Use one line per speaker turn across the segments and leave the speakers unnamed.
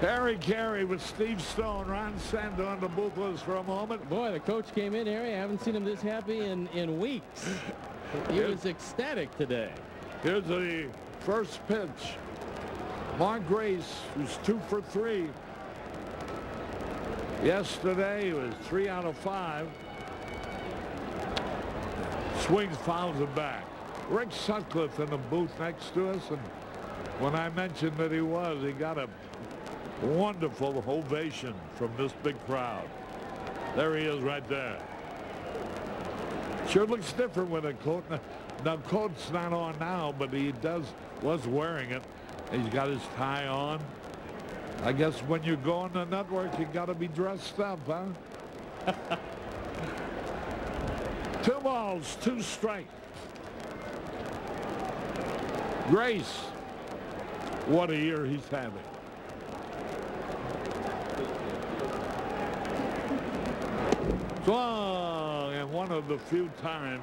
Harry Caray with Steve Stone. Ron Santo on the booth with us for a moment.
Boy, the coach came in, Harry. I haven't seen him this happy in, in weeks. He was ecstatic today.
Here's the first pitch. Mark Grace, who's two for three. Yesterday, he was three out of five. Swings, fouls it back. Rick Sutcliffe in the booth next to us, and when I mentioned that he was, he got a wonderful ovation from this big crowd. There he is right there. Sure looks different with a coat. Now, coat's not on now, but he does was wearing it. He's got his tie on. I guess when you go on the network, you got to be dressed up, huh? two balls, two strikes. Grace, what a year he's having. And one of the few times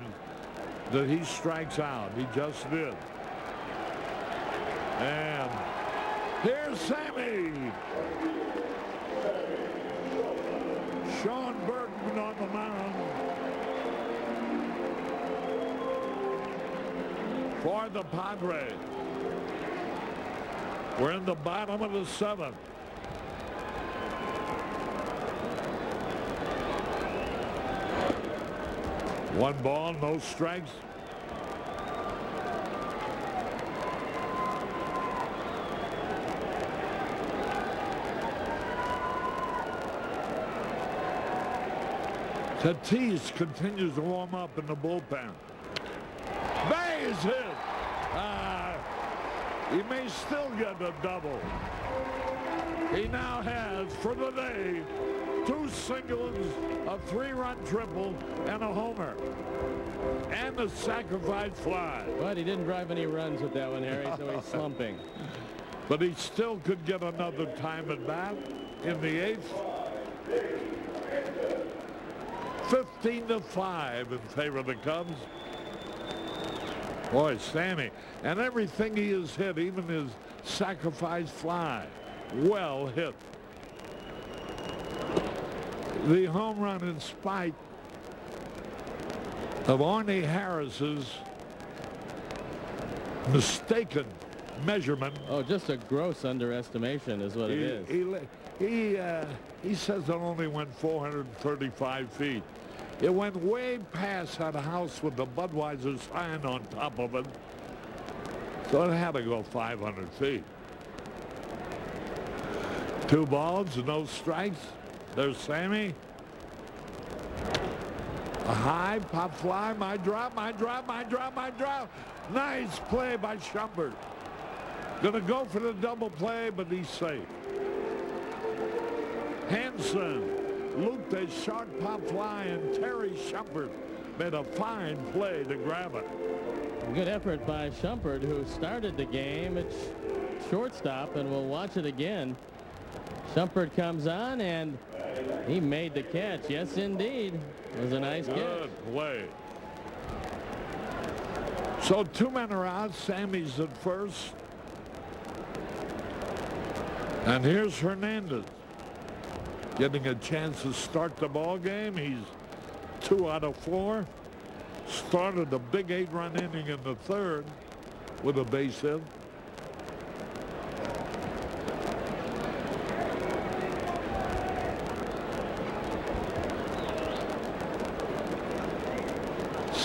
that he strikes out. He just did. And here's Sammy. Sean Bergman on the mound. For the Padres. We're in the bottom of the seventh. One ball, no strikes. Tatis continues to warm up in the bullpen. Base hit. Uh, he may still get a double. He now has, for the day, two singles, a three-run triple, and a homer. And a sacrifice fly.
But he didn't drive any runs with that one, Harry, so he's slumping.
But he still could get another time at bat in the eighth. 15 to 5 in favor of the Cubs. Boy, Sammy. And everything he has hit, even his sacrifice fly, well hit. The home run in spite of Arnie Harris's mistaken measurement.
Oh, just a gross underestimation is what
he,
it is.
He, he, uh, he says it only went 435 feet. It went way past that house with the Budweiser sign on top of it. So it had to go 500 feet. Two balls, no strikes. There's Sammy. A high pop fly, my drop, my drop, my drop, my drop. Nice play by Shumpert. Gonna go for the double play, but he's safe. Hansen looped a short pop fly, and Terry Shumpert made a fine play to grab it.
Good effort by Shumpert, who started the game at shortstop, and we'll watch it again. Shumpert comes on, and he made the catch. Yes, indeed. It was a nice
Good
catch.
play. So two men are out. Sammy's at first. And here's Hernandez getting a chance to start the ball game. He's two out of four. Started a big eight-run inning in the third with a base hit.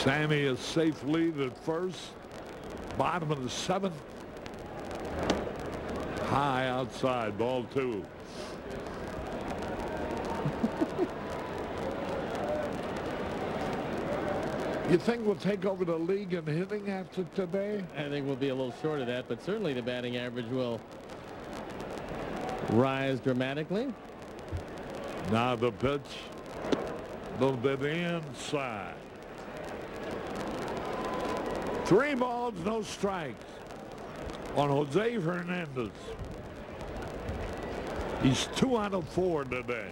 Sammy a safe lead at first. Bottom of the seventh. High outside, ball two. You think we'll take over the league in hitting after today?
I think we'll be a little short of that, but certainly the batting average will rise dramatically.
Now the pitch. A little bit inside. Three balls, no strikes on Jose Hernandez. He's two out of four today.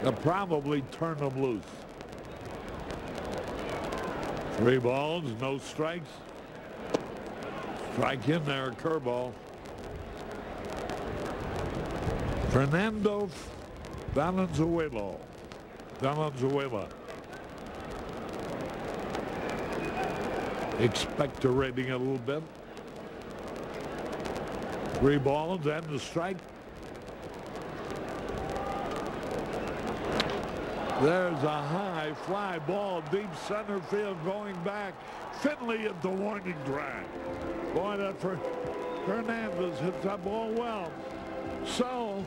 They'll probably turn him loose. Three balls, no strikes. Strike in there, curveball. Fernando Valenzuela. Valenzuela. Expectorating a little bit. Three balls and the strike. There's a high fly ball, deep center field going back. Finley at the warning track. Boy, that for Hernandez hits that ball well. So,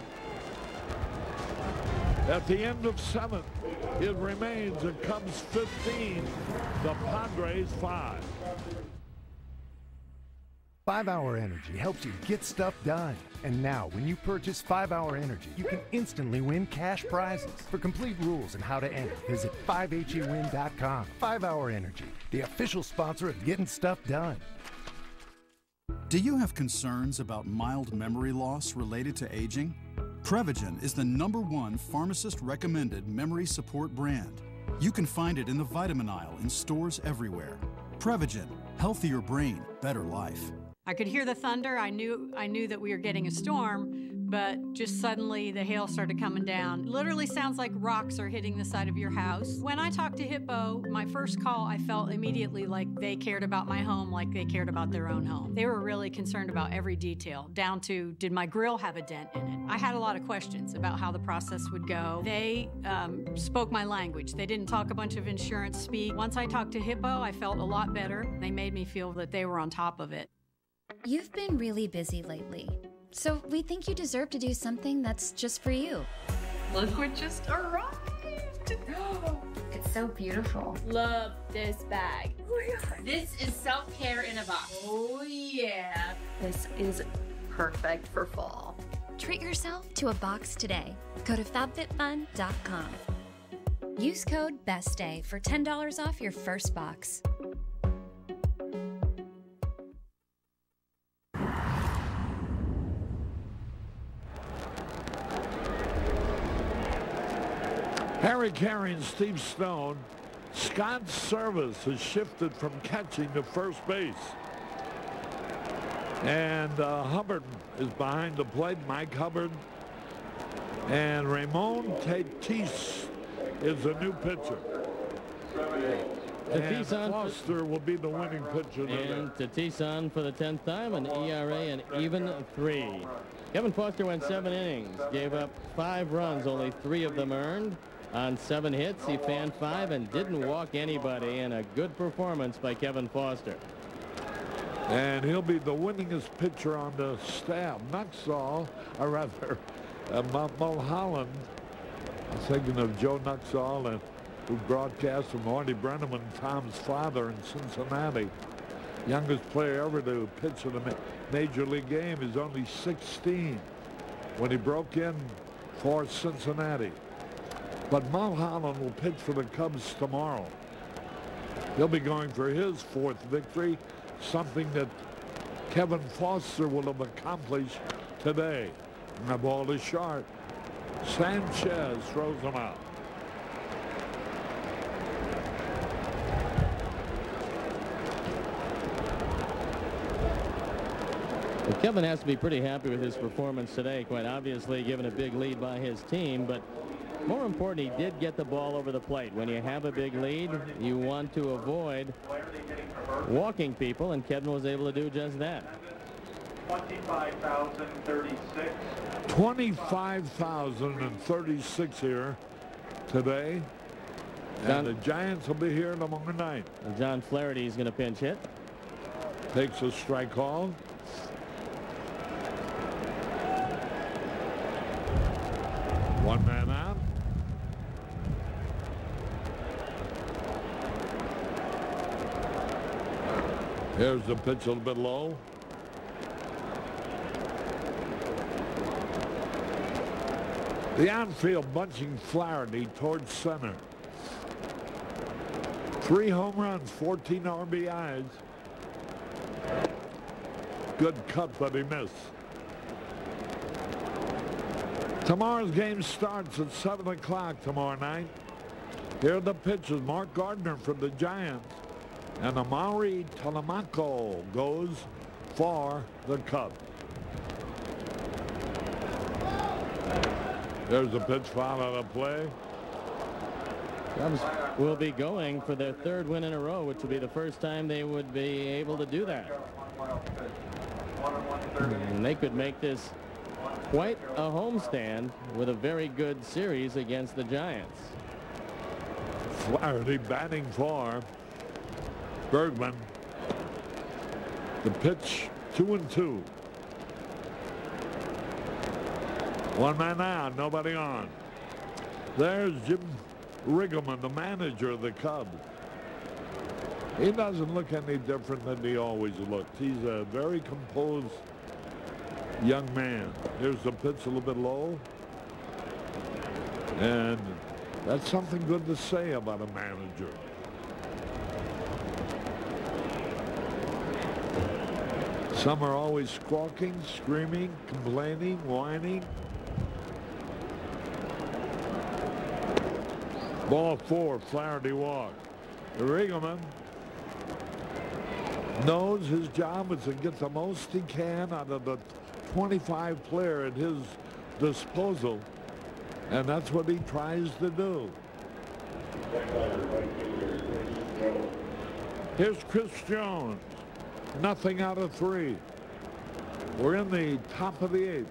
at the end of seventh, it remains the Cubs 15, the Padres 5.
Five Hour Energy helps you get stuff done. And now, when you purchase 5 Hour Energy, you can instantly win cash prizes. For complete rules and how to enter, visit 5hewin.com. 5 Hour Energy, the official sponsor of getting stuff done.
Do you have concerns about mild memory loss related to aging? Prevagen is the number one pharmacist recommended memory support brand. You can find it in the vitamin aisle in stores everywhere. Prevagen, healthier brain, better life.
I could hear the thunder. I knew I knew that we were getting a storm, but just suddenly the hail started coming down. Literally sounds like rocks are hitting the side of your house. When I talked to Hippo, my first call, I felt immediately like they cared about my home like they cared about their own home. They were really concerned about every detail, down to did my grill have a dent in it? I had a lot of questions about how the process would go. They um, spoke my language. They didn't talk a bunch of insurance speak. Once I talked to Hippo, I felt a lot better. They made me feel that they were on top of it.
You've been really busy lately, so we think you deserve to do something that's just for you.
Look what just arrived!
it's so beautiful.
Love this bag.
Oh this is self care in a box.
Oh, yeah.
This is perfect for fall.
Treat yourself to a box today. Go to FabFitFun.com. Use code BESTDAY for $10 off your first box.
Harry Caray and Steve Stone. Scott Servais has shifted from catching to first base. And uh, Hubbard is behind the plate, Mike Hubbard. And Ramon Tatis is the new pitcher. And Foster will be the winning pitcher.
And Tatis on for the 10th time, an ERA and even three. Kevin Foster went seven innings, gave up five runs, only three of them earned. On seven hits, he fanned five and didn't walk anybody in a good performance by Kevin Foster.
And he'll be the winningest pitcher on the staff. Nuxhall, or rather, uh, Mulholland. Thinking of Joe Nuxhall, and who broadcast from Marty Brennaman, Thom's father in Cincinnati. Youngest player ever to pitch in a major league game is only 16 when he broke in for Cincinnati. But Mulholland will pitch for the Cubs tomorrow. He'll be going for his fourth victory, something that Kevin Foster will have accomplished today. And the ball is sharp. Sanchez throws him out.
Kevin has to be pretty happy with his performance today, quite obviously given a big lead by his team, but more important, he did get the ball over the plate. When you have a big lead, you want to avoid walking people, and Kevin was able to do just that.
25,036.
25,036 here today. And
John,
the Giants will be here tomorrow night.
John Flaherty is going to pinch hit.
Takes a strike call. One man out. Here's the pitch a little bit low. The outfield bunching Flaherty towards center. Three home runs, 14 RBIs. Good cut, but he missed. Tomorrow's game starts at 7 o'clock tomorrow night. Here are the pitches. Mark Gardner from the Giants. And Amaury Telemaco goes for the Cubs. There's a pitch foul on a play.
Cubs will be going for their third win in a row, which will be the first time they would be able to do that. And they could make this quite a homestand with a very good series against the Giants.
Flaherty batting for Bergman. The pitch, two and two. One man out, nobody on. There's Jim Riggleman, the manager of the Cubs. He doesn't look any different than he always looked. He's a very composed young man. Here's the pitch a little bit low. And that's something good to say about a manager. Some are always squawking, screaming, complaining, whining. Ball four, Flaherty walk. Riggleman knows his job is to get the most he can out of the 25 player at his disposal. And that's what he tries to do. Here's Chris Jones. Nothing out of three. We're in the top of the eighth.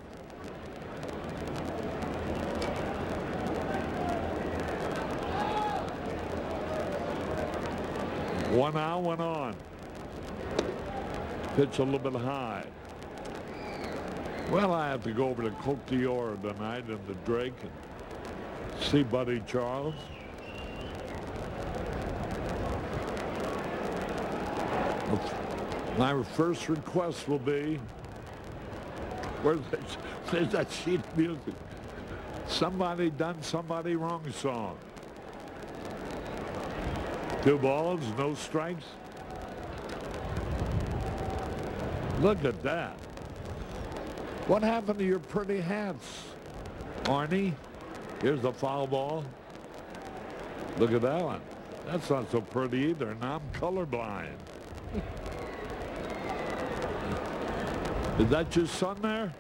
One out, one on. Pitch a little bit high. Well, I have to go over to Coq d'Or tonight and the Drake and see Buddy Charles. My first request will be, where's that, there's that sheet of music? Somebody done somebody wrong song. Two balls, no strikes. Look at that. What happened to your pretty hats, Arnie? Here's the foul ball. Look at that one. That's not so pretty either. Now I'm colorblind. Is that your son there?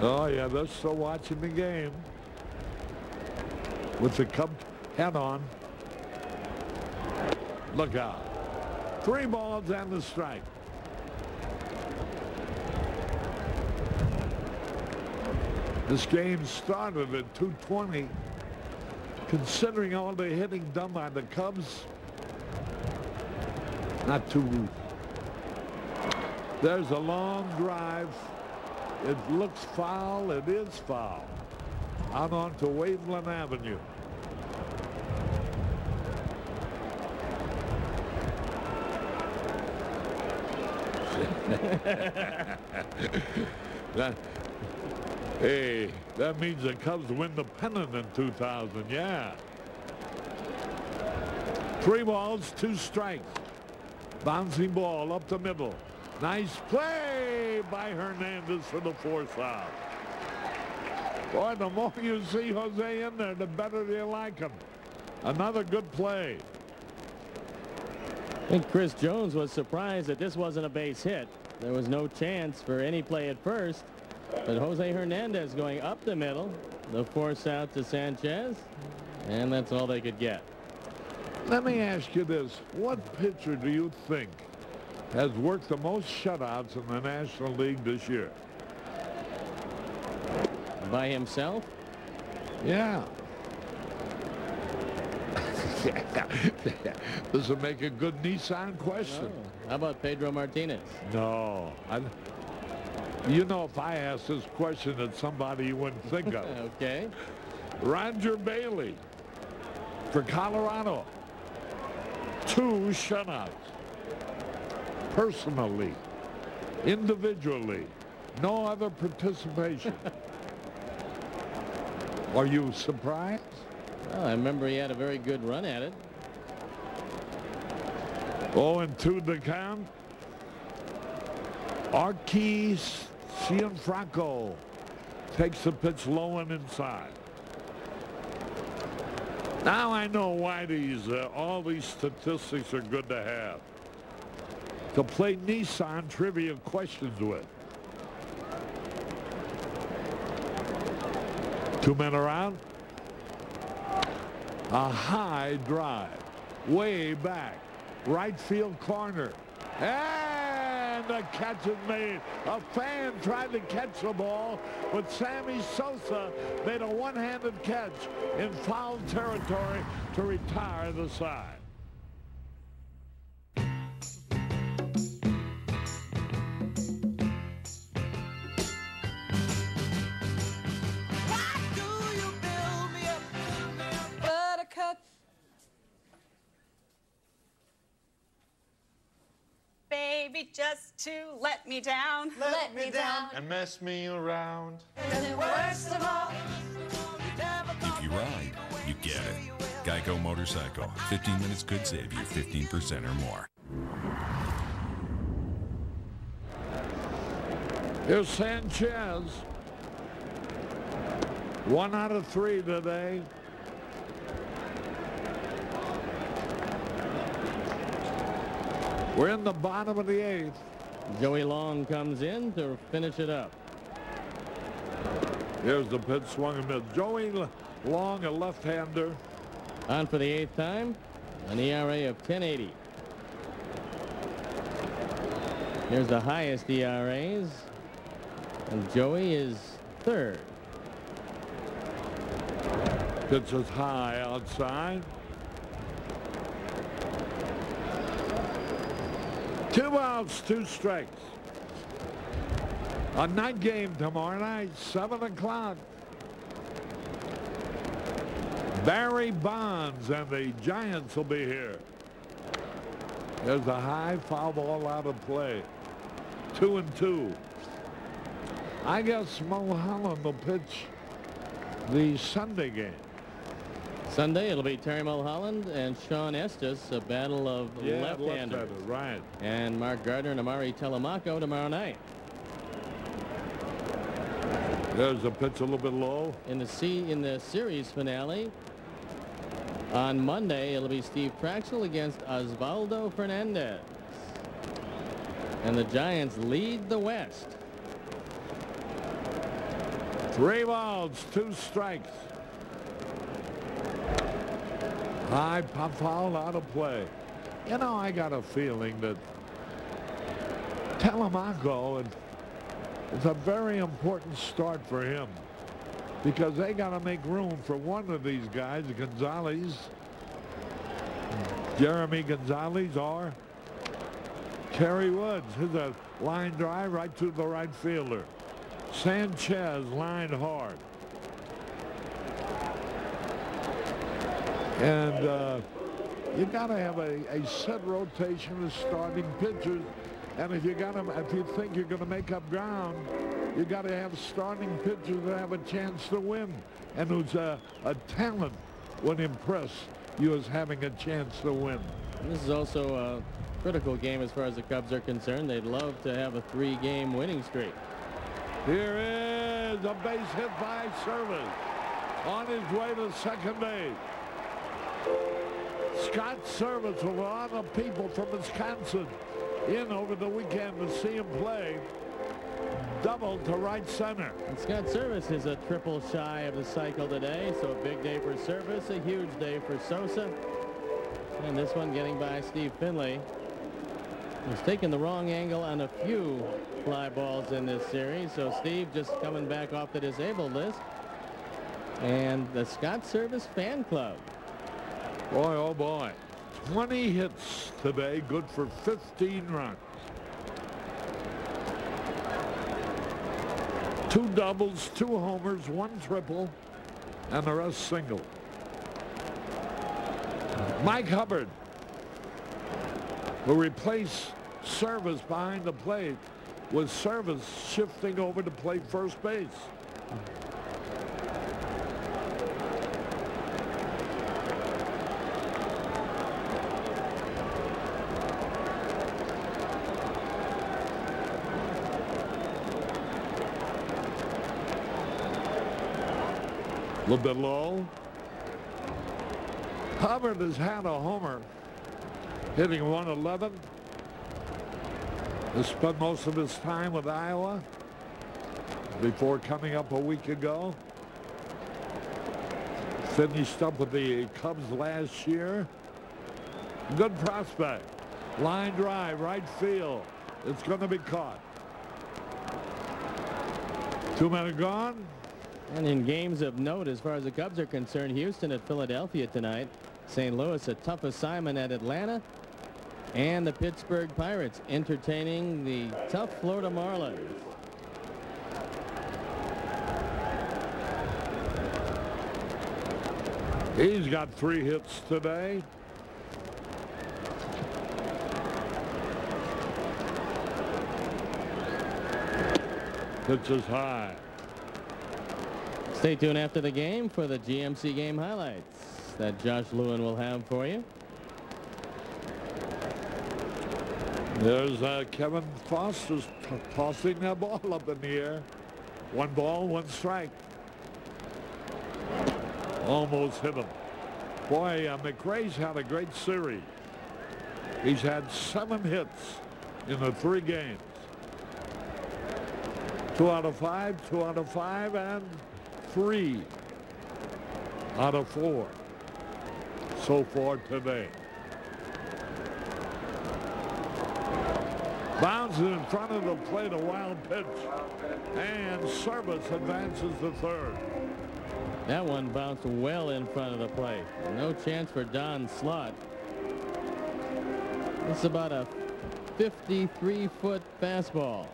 Oh, yeah, they're still watching the game with the Cub hat on. Look out. Three balls and the strike. This game started at 220. Considering all the hitting done by the Cubs, not too. There's a long drive. It looks foul. It is foul. Out onto Waveland Avenue. hey, that means the Cubs win the pennant in 2000. Yeah. Three balls, two strikes. Bouncing ball up the middle. Nice play by Hernandez for the force out. Boy, the more you see Jose in there, the better you like him. Another good play.
I think Chris Jones was surprised that this wasn't a base hit. There was no chance for any play at first. But Jose Hernandez going up the middle. The force out to Sanchez. And that's all they could get.
Let me ask you this. What pitcher do you think has worked the most shutouts in the National League this year?
By himself?
Yeah. this it make a good Nissan question?
Oh, how about Pedro Martinez?
No. I, you know, if I asked this question, it's somebody you wouldn't think of.
okay.
Roger Bailey for Colorado. Two shutouts. Personally. Individually. No other participation. Are you surprised?
Well, I remember he had a very good run at it.
Oh, and two the count. Archi Cianfrocco takes the pitch low and inside. Now I know why these uh, all these statistics are good to have. to play Nissan trivia questions with. Two men around. A high drive. Way back. Right field corner. And the catch is made. A fan tried to catch the ball, but Sammy Sosa made a one-handed catch in foul territory to retire the side.
Baby, just to let me down.
Let me down.
and mess me around.
And worst of all,
If you ride, you get it. Geico Motorcycle. 15 minutes could save you 15% or more.
Here's Sanchez. One out of three today. We're in the bottom of the eighth.
Joey Long comes in to finish it up.
Here's the pitch swung and missed. Joey Long, a left-hander.
On for the eighth time. An ERA of 1080. Here's the highest ERAs. And Joey is third.
Pitch is high outside. Two outs, two strikes. A night game tomorrow night, 7 o'clock. Barry Bonds and the Giants will be here. There's a high foul ball out of play. Two and two. I guess Mulholland will pitch the Sunday game.
Sunday, it'll be Terry Mulholland and Shawn Estes, a battle of
Yeah,
left-handers.
left-hander, right.
And Mark Gardner and Amaury Telemaco tomorrow night.
There's a pitch a little bit low.
In the C in the series finale on Monday, it'll be Steve Trachsel against Osvaldo Fernandez. And the Giants lead the West.
Three balls, two strikes. Pop foul out of play. You know, I got a feeling that Telemaco, it's a very important start for him because they got to make room for one of these guys, Gonzalez, Jeremi Gonzalez, or Kerry Woods. Here's a line drive right to the right fielder. Sanchez lined hard. And uh, you got to have a, a set rotation of starting pitchers. And if you got them, if you think you're going to make up ground, you got to have starting pitchers that have a chance to win, and who's a, a talent would impress you as having a chance to win.
And this is also a critical game as far as the Cubs are concerned. They'd love to have a three-game winning streak.
Here is a base hit by Servais on his way to second base. Scott Servais, with a lot of people from Wisconsin in over the weekend to see him play. Double to right center.
And Scott Servais is a triple shy of the cycle today, so a big day for Servais, a huge day for Sosa. And this one getting by Steve Finley. He's taken the wrong angle on a few fly balls in this series, so Steve just coming back off the disabled list. And the Scott Servais fan club.
Boy, oh boy. 20 hits today, good for 15 runs. Two doubles, two homers, one triple, and the rest single. Mike Hubbard will replace Servais behind the plate with Servais shifting over to play first base. A little bit low. Hubbard has had a homer, hitting 111. He spent most of his time with Iowa before coming up a week ago. Finished up with the Cubs last year. Good prospect. Line drive, right field. It's going to be caught. Two men are gone.
And in games of note, as far as the Cubs are concerned, Houston at Philadelphia tonight. St. Louis, a tough assignment at Atlanta. And the Pittsburgh Pirates entertaining the tough Florida Marlins.
He's got three hits today. Pitches high.
Stay tuned after the game for the GMC game highlights that Josh Lewin will have for you.
There's uh, Kevin Foster tossing that ball up in the air. One ball, one strike. Almost hit him. Boy, uh, McRae's had a great series. He's had seven hits in the three games. Two out of five, two out of five, and three out of four so far today. Bounces in front of the plate, a wild pitch. And Servais advances to third.
That one bounced well in front of the plate. No chance for Don Slaught. It's about a 53-foot fastball.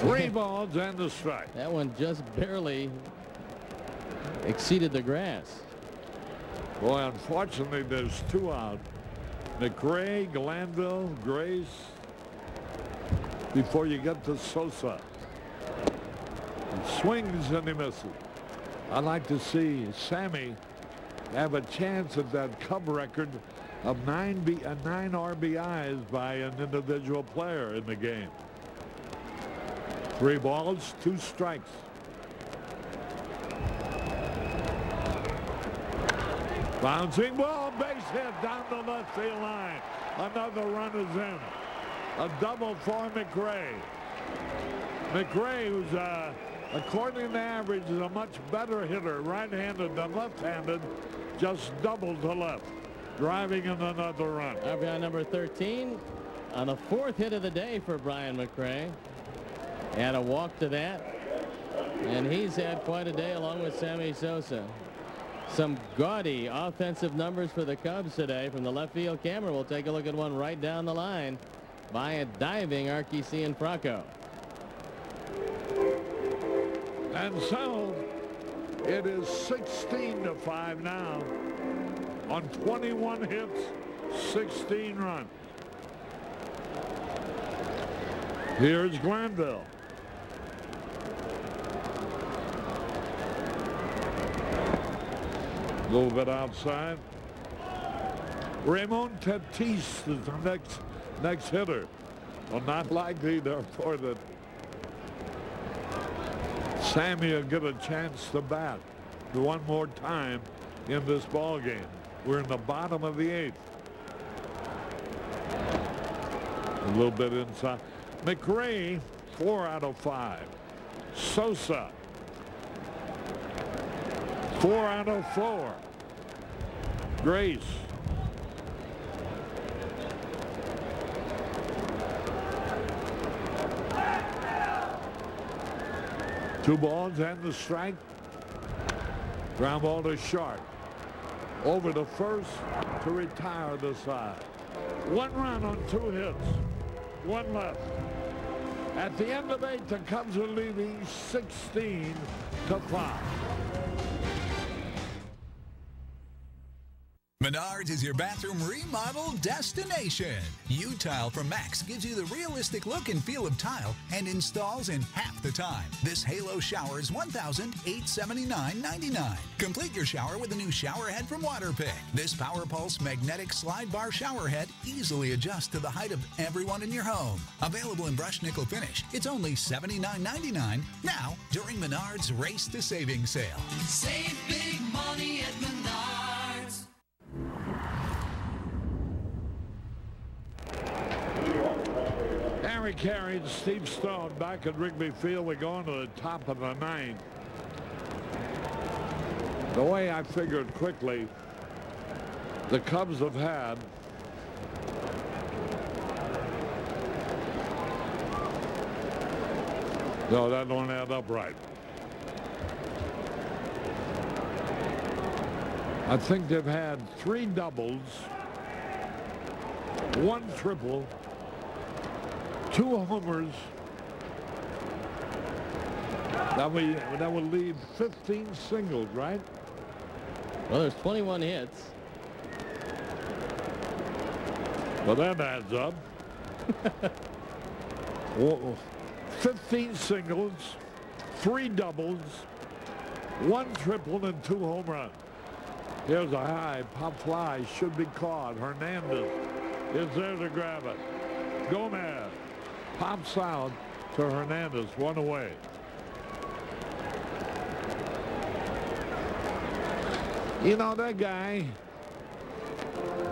Three balls and the strike.
That one just barely exceeded the grass.
Boy, unfortunately, there's two out. McRae, Glanville, Grace, before you get to Sosa. He swings and he misses. I'd like to see Sammy have a chance at that Cub record of nine, B, uh, nine RBIs by an individual player in the game. Three balls, two strikes. Bouncing ball, base hit down the left field line. Another run is in. A double for McRae. McRae, who's uh, according to average, is a much better hitter, right-handed than left-handed, just doubled to left, driving in another run.
RBI number 13 on the fourth hit of the day for Brian McRae. Had a walk to that. And he's had quite a day along with Sammy Sosa. Some gaudy offensive numbers for the Cubs today from the left field camera. We'll take a look at one right down the line by a diving Archi Cianfrocco.
And so it is 16 to 5 now on 21 hits, 16 runs. Here's Glanville. A little bit outside. Ramon Tatis is the next next hitter. Well, not likely, therefore, that Sammy will get a chance to bat one more time in this ball game. We're in the bottom of the eighth. A little bit inside. McRae, four out of five. Sosa, Four out of four. Grace. Two balls and the strike. Ground ball to Sharp. Over the first to retire the side. One run on two hits. One left. At the end of eight, the Cubs are leading 16 to 5.
Menards is your bathroom remodel destination. U-Tile from Max gives you the realistic look and feel of tile and installs in half the time. This Halo shower is $1,879.99. Complete your shower with a new shower head from Waterpik. This Power Pulse magnetic slide bar shower head easily adjusts to the height of everyone in your home. Available in brushed nickel finish, it's only $79.99 now during Menards Race to Savings sale.
Save big money
Caray and Steve Stone back at Wrigley Field. We're going to the top of the ninth. The way I figured quickly, the Cubs have had No, that don't add up right. I think they've had three doubles, one triple, two homers. That would, that would leave 15 singles, right?
Well, there's 21 hits.
Well, that adds up. 15 singles, three doubles, one triple, and two home runs. Here's a high pop fly, should be caught. Hernandez is there to grab it. Gomez pops out to Hernandez, one away. You know, that guy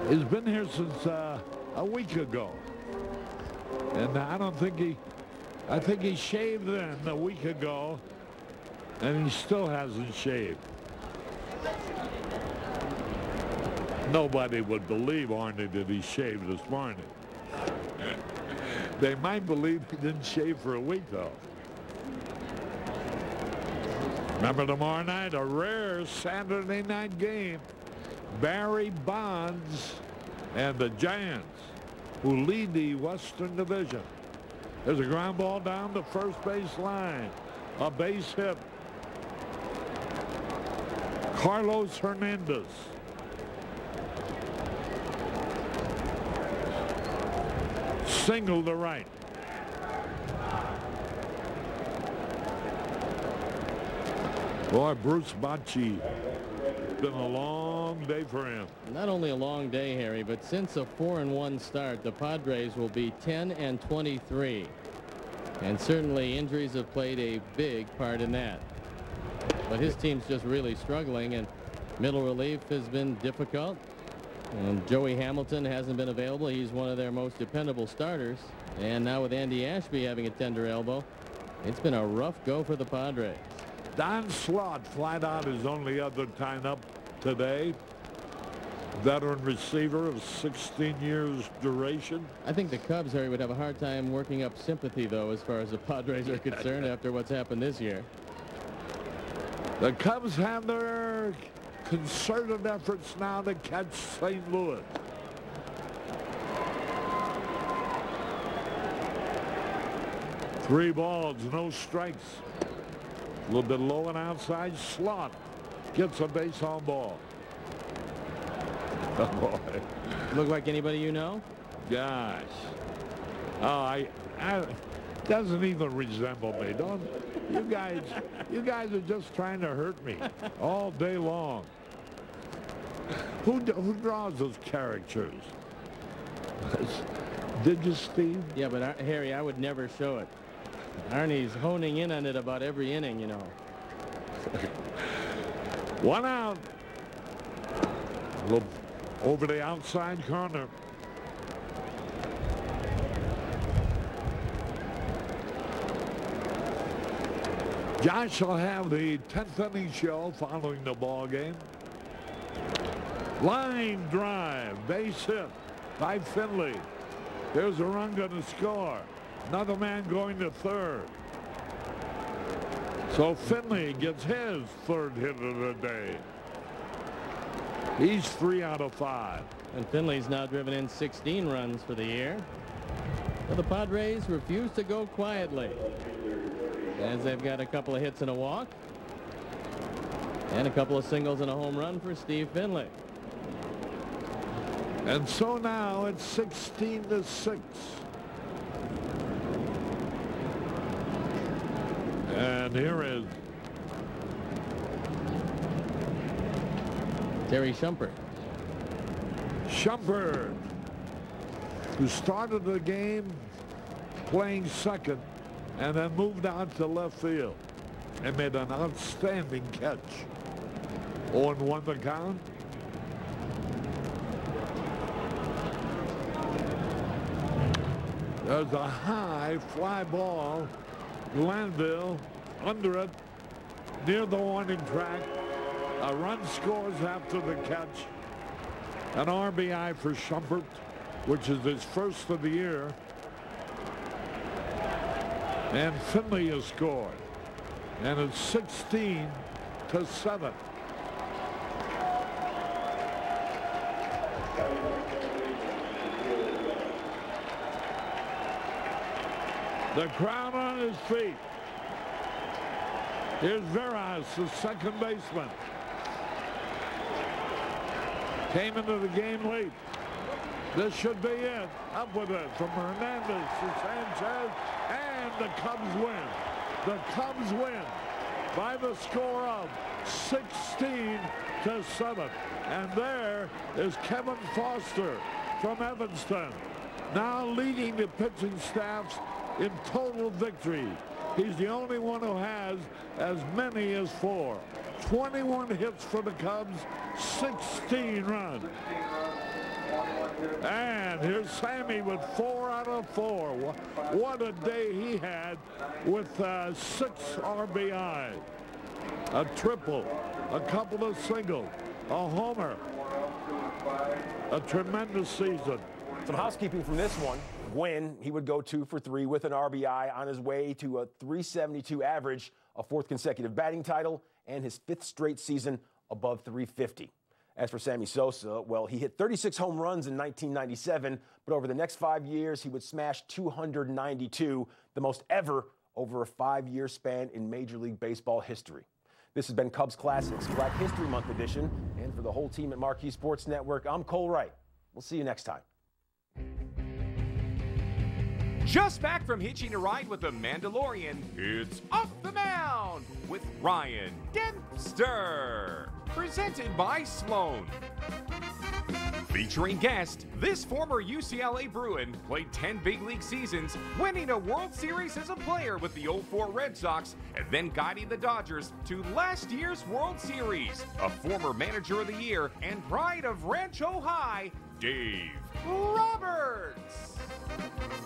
has been here since uh, a week ago. And I don't think he, I think he shaved then a week ago, and he still hasn't shaved. Nobody would believe, Arnie, that he shaved this morning. They might believe he didn't shave for a week, though. Remember tomorrow night, a rare Saturday night game. Barry Bonds and the Giants, who lead the Western Division. There's a ground ball down the first base line. A base hit. Carlos Hernandez. Single to right. Boy, Bruce Bochy. Been a long day for him.
Not only a long day, Harry, but since a 4 and 1 start, the Padres will be 10 and 23. And certainly injuries have played a big part in that. But his team's just really struggling, and middle relief has been difficult. And Joey Hamilton hasn't been available. He's one of their most dependable starters. And now with Andy Ashby having a tender elbow, it's been a rough go for the Padres.
Don Slaught flat out his only other time up today. Veteran receiver of 16 years duration.
I think the Cubs, Harry, would have a hard time working up sympathy, though, as far as the Padres are concerned after what's happened this year.
The Cubs have their concerted efforts now to catch St. Louis. Three balls, no strikes. A little bit low and outside. Slaught gets a base on ball. Oh, boy.
Look like anybody you know?
Gosh. Oh, I, I doesn't even resemble me. Don't you guys? You guys are just trying to hurt me all day long. Who who draws those characters? Did you, Steve?
Yeah, but uh, Harry, I would never show it. Arnie's honing in on it about every inning, you know.
One out. Over the outside corner. Josh will have the 10th inning show following the ball game. Line drive, base hit by Finley. There's a run going to score. Another man going to third. So Finley gets his third hit of the day. He's three out of five.
And Finley's now driven in 16 runs for the year. But the Padres refuse to go quietly. As they've got a couple of hits and a walk. And a couple of singles and a home run for Steve Finley.
And so now it's 16 to 6. And here is
Terry Shumpert.
Shumpert, who started the game playing second and then moved out to left field and made an outstanding catch. 0-1 the count. There's a high fly ball. Glanville under it near the warning track. A run scores after the catch. An RBI for Shumpert, which is his first of the year. And Finley has scored. And it's 16 to 7. The crowd on his feet. Here's Veras, the second baseman. Came into the game late. This should be it. Up with it from Hernandez to Sanchez. And the Cubs win. The Cubs win by the score of 16 to 7. And there is Kevin Foster from Evanston, now leading the pitching staffs in total victory. He's the only one who has as many as four. 21 hits for the Cubs, 16 runs. And here's Sammy with four out of four. What a day he had with uh, six RBI. A triple, a couple of singles, a homer. A tremendous season.
Some housekeeping from this one. Gwynn, he would go two for three with an RBI on his way to a 372 average, a fourth consecutive batting title, and his fifth straight season above 350. As for Sammy Sosa, well, he hit 36 home runs in 1997, but over the next five years, he would smash 292, the most ever over a five year span in Major League Baseball history. This has been Cubs Classics Black History Month edition. And for the whole team at Marquee Sports Network, I'm Cole Wright. We'll see you next time.
Just back from hitching a ride with the Mandalorian, it's Off the Mound with Ryan Dempster. Presented by Sloan. Featuring guest, this former UCLA Bruin played 10 big league seasons, winning a World Series as a player with the 04 Red Sox, and then guiding the Dodgers to last year's World Series. A former manager of the year and pride of Rancho High, Dave Roberts.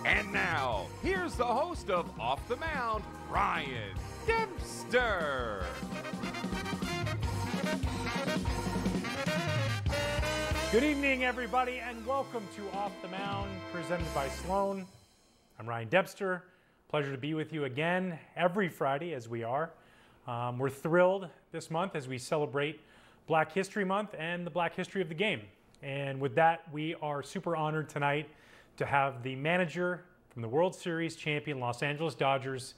And now, here's the host of Off the Mound, Ryan Dempster.
Good evening, everybody, and welcome to Off the Mound, presented by Sloan. I'm Ryan Dempster. Pleasure to be with you again every Friday, as we are. Um, we're thrilled this month as we celebrate Black History Month and the Black History of the Game. And with that, we are super honored tonight to have the manager from the World Series champion Los Angeles Dodgers,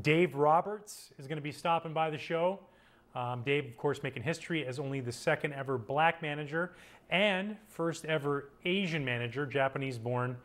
Dave Roberts, is going to be stopping by the show. Um, Dave, of course, making history as only the second ever black manager and first ever Asian manager, Japanese born,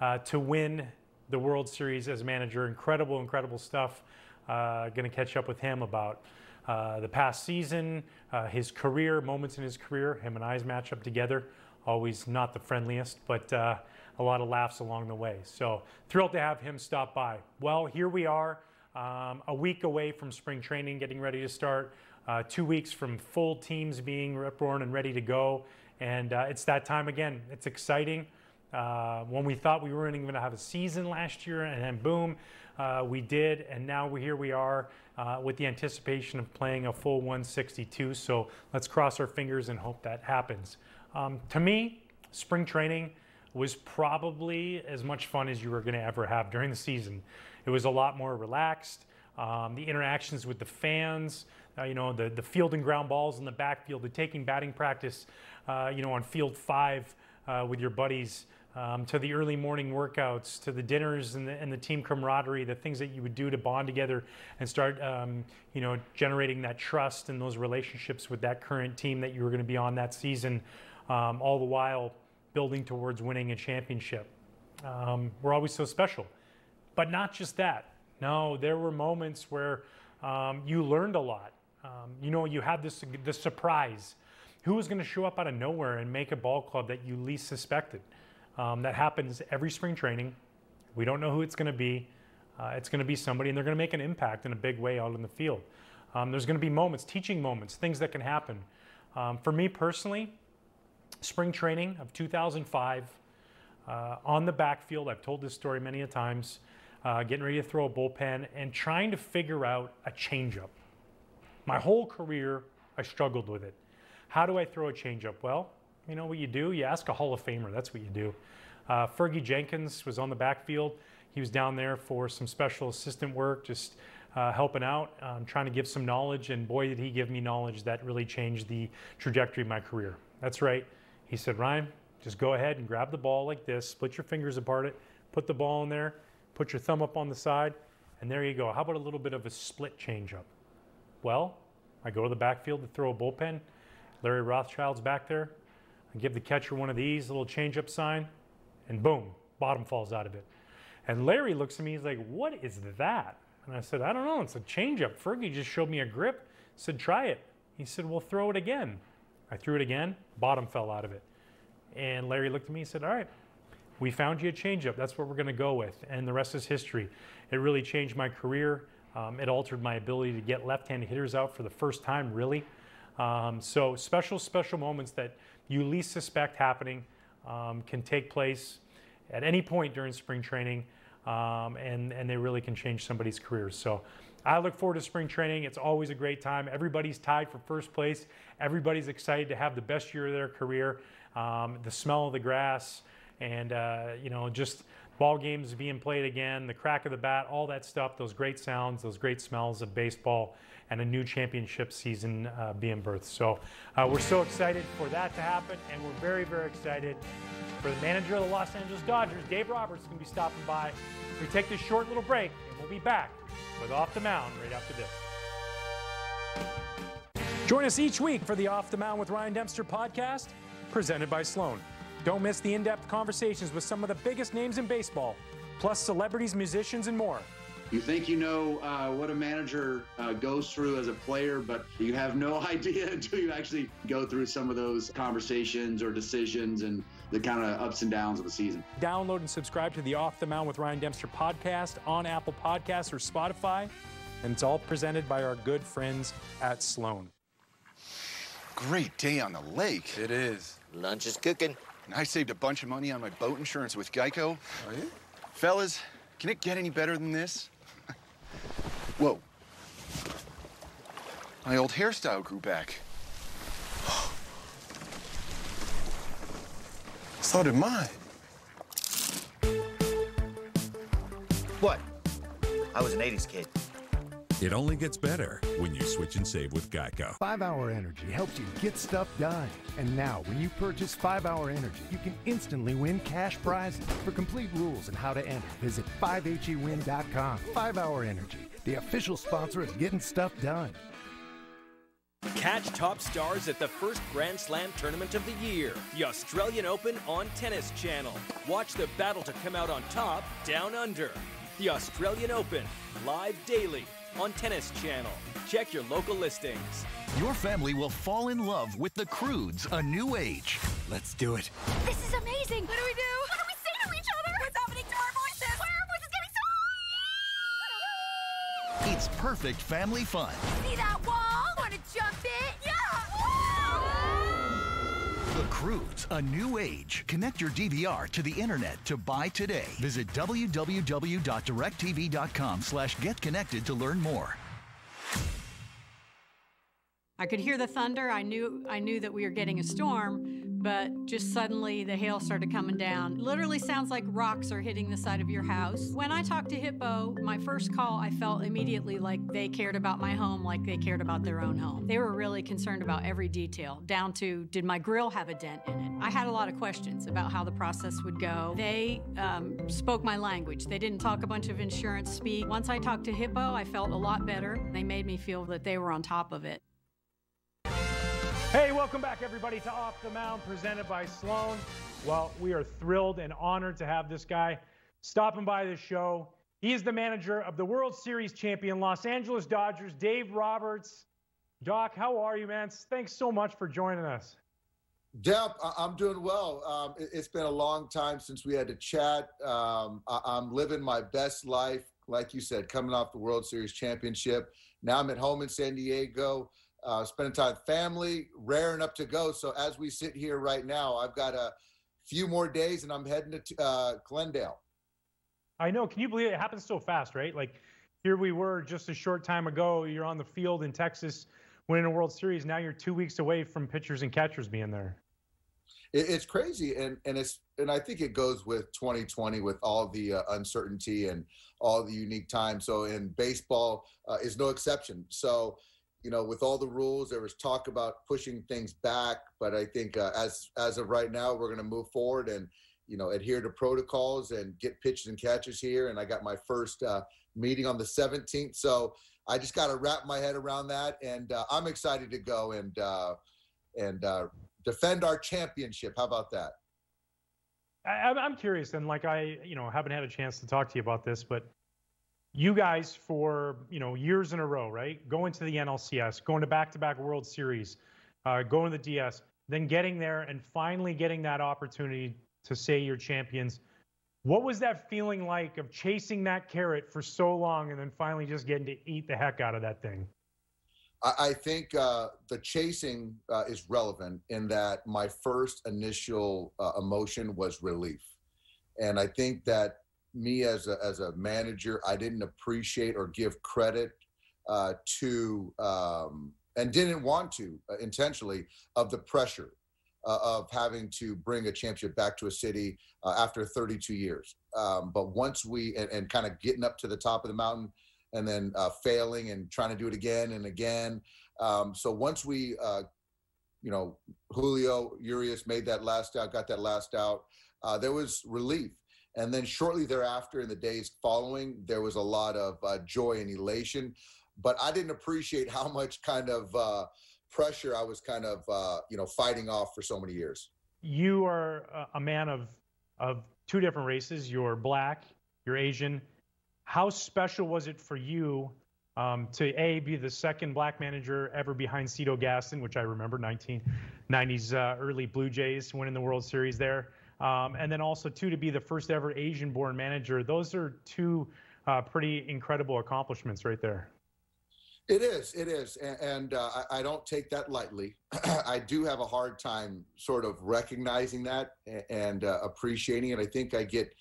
uh, to win the World Series as a manager. Incredible, incredible stuff. Uh, going to catch up with him about uh, the past season, uh, his career, moments in his career. Him and I's match up together. Always not the friendliest, but uh, a lot of laughs along the way. So thrilled to have him stop by. Well, here we are, um, a week away from spring training, getting ready to start. Uh, two weeks from full teams being born and ready to go. And uh, it's that time again. It's exciting. Uh, when we thought we weren't even going to have a season last year, and then boom, uh, we did. And now we, here we are uh, with the anticipation of playing a full 162. So let's cross our fingers and hope that happens. Um, to me, spring training was probably as much fun as you were going to ever have during the season. It was a lot more relaxed. Um, the interactions with the fans, uh, you know, the, the field and ground balls in the backfield, the taking batting practice, uh, you know, on field five uh, with your buddies, um, to the early morning workouts, to the dinners and the, and the, team camaraderie, the things that you would do to bond together and start, um, you know, generating that trust and those relationships with that current team that you were going to be on that season, um, all the while building towards winning a championship. Um, we're always so special. But not just that. No, there were moments where um, you learned a lot. Um, you know, you had this, this surprise. Who was going to show up out of nowhere and make a ball club that you least suspected? Um, that happens every spring training. We don't know who it's going to be. Uh, it's going to be somebody, and they're going to make an impact in a big way out in the field. Um, there's going to be moments, teaching moments, things that can happen. Um, for me personally, spring training of 2005, uh, on the backfield. I've told this story many a times. Uh, getting ready to throw a bullpen and trying to figure out a changeup. My whole career, I struggled with it. How do I throw a changeup? Well, you know what you do? You ask a Hall of Famer. That's what you do. Uh, Fergie Jenkins was on the backfield. He was down there for some special assistant work, just uh, helping out, um, trying to give some knowledge. And boy, did he give me knowledge that really changed the trajectory of my career. That's right. He said, Ryan, just go ahead and grab the ball like this, split your fingers apart, it, put the ball in there, put your thumb up on the side, and there you go. How about a little bit of a split changeup? Well, I go to the backfield to throw a bullpen. Larry Rothschild's back there. I give the catcher one of these, little changeup sign, and boom, bottom falls out of it. And Larry looks at me, he's like, What is that? And I said, I don't know, it's a changeup. Fergie just showed me a grip, said, Try it. He said, Well, throw it again. I threw it again, bottom fell out of it. And Larry looked at me and said, All right, we found you a changeup. That's what we're going to go with. And the rest is history. It really changed my career. Um, it altered my ability to get left handed hitters out for the first time, really. Um, so, special, special moments that you least suspect happening um, can take place at any point during spring training, um, and, and they really can change somebody's career. So, I look forward to spring training. It's always a great time. Everybody's tied for first place. Everybody's excited to have the best year of their career. Um, the smell of the grass, and uh, you know, just ball games being played again, the crack of the bat, all that stuff, those great sounds, those great smells of baseball, and a new championship season uh, being birthed. So uh, we're so excited for that to happen, and we're very, very excited for the manager of the Los Angeles Dodgers, Dave Roberts, going to be stopping by. We take this short little break, and we'll be back with Off the Mound right after this. Join us each week for the Off the Mound with Ryan Dempster podcast, presented by Sloan. Don't miss the in depth conversations with some of the biggest names in baseball, plus celebrities, musicians, and more.
You think you know uh, what a manager uh, goes through as a player, but you have no idea until you actually go through some of those conversations or decisions and the kind of ups and downs of the season.
Download and subscribe to the Off the Mound with Ryan Dempster podcast on Apple Podcasts or Spotify. And it's all presented by our good friends at Sloan.
Great day on the lake.
It is. Lunch is cooking.
And I saved a bunch of money on my boat insurance with Geico.
Oh, yeah?
Fellas, can it get any better than this? Whoa. My old hairstyle grew back. so did mine.
What? I was an 80s kid.
It only gets better when you switch and save with Geico.
5 Hour Energy helps you get stuff done. And now, when you purchase 5 Hour Energy, you can instantly win cash prizes. For complete rules and how to enter, visit 5hewin.com. 5 Hour Energy, the official sponsor of getting stuff done.
Catch top stars at the first Grand Slam tournament of the year, the Australian Open on Tennis Channel. Watch the battle to come out on top, down under. The Australian Open, live daily on Tennis Channel. Check your local listings.
Your family will fall in love with the Croods, a new age. Let's do it.
This is amazing. What do we do? What do we say to each other? What's happening to our voices? Why are our voices getting so
It's perfect family fun.
See that
Croods, a new age. Connect your DVR to the internet to buy today. Visit www.directv.com slash get connected to learn more.
I could hear the thunder. I knew I knew that we were getting a storm, but just suddenly the hail started coming down. Literally sounds like rocks are hitting the side of your house. When I talked to Hippo, my first call, I felt immediately like they cared about my home like they cared about their own home. They were really concerned about every detail, down to did my grill have a dent in it? I had a lot of questions about how the process would go. They um, spoke my language. They didn't talk a bunch of insurance speak. Once I talked to Hippo, I felt a lot better. They made me feel that they were on top of it.
Hey, welcome back, everybody, to Off the Mound, presented by Sloan. Well, we are thrilled and honored to have this guy stopping by the show. He is the manager of the World Series champion Los Angeles Dodgers, Dave Roberts. Doc, how are you, man? Thanks so much for joining us.
Demp, I'm doing well. Um, it's been a long time since we had to chat. Um, I'm living my best life, like you said, coming off the World Series championship. Now I'm at home in San Diego uh, spending time with family, raring up to go. So as we sit here right now, I've got a few more days, and I'm heading to uh, Glendale.
I know. Can you believe it happens so fast, right? Like here we were just a short time ago. You're on the field in Texas, winning a World Series. Now you're two weeks away from pitchers and catchers being there.
It's crazy, and and it's and I think it goes with 2020 with all the uh, uncertainty and all the unique times. So in baseball uh, is no exception. So you know, with all the rules, there was talk about pushing things back, but I think uh, as as of right now, we're going to move forward and you know adhere to protocols and get pitches and catches here. And I got my first uh, meeting on the 17th, so I just got to wrap my head around that, and uh, I'm excited to go and uh, and uh, defend our championship. How about that?
I, I'm curious, and like I, you know, haven't had a chance to talk to you about this, but you guys for you know years in a row, right? Going to the NLCS, going to back-to-back World Series, uh, going to the DS, then getting there and finally getting that opportunity to say you're champions. What was that feeling like of chasing that carrot for so long and then finally just getting to eat the heck out of that thing?
I, think uh, the chasing uh, is relevant in that my first initial uh, emotion was relief. And I think that me as a, as a manager, I didn't appreciate or give credit uh, to, um, and didn't want to uh, intentionally, of the pressure uh, of having to bring a championship back to a city uh, after 32 years. Um, but once we, and, and kind of getting up to the top of the mountain and then uh, failing and trying to do it again and again. Um, so once we, uh, you know, Julio Urias made that last out, got that last out, there was relief and then shortly thereafter, in the days following, there was a lot of uh, joy and elation. But I didn't appreciate how much kind of uh, pressure I was kind of, uh, you know, fighting off for so many years.
You are a man of of two different races. You're black. You're Asian. How special was it for you um, to a be the second black manager ever behind Cito Gaston, which I remember 1990s uh, early Blue Jays winning the World Series there. Um, and then also, too, to be the first ever Asian born manager. Those are two uh, pretty incredible accomplishments right there.
It is. It is. And, and uh, I, I, don't take that lightly. I do have a hard time sort of recognizing that and uh, appreciating it. I think I get,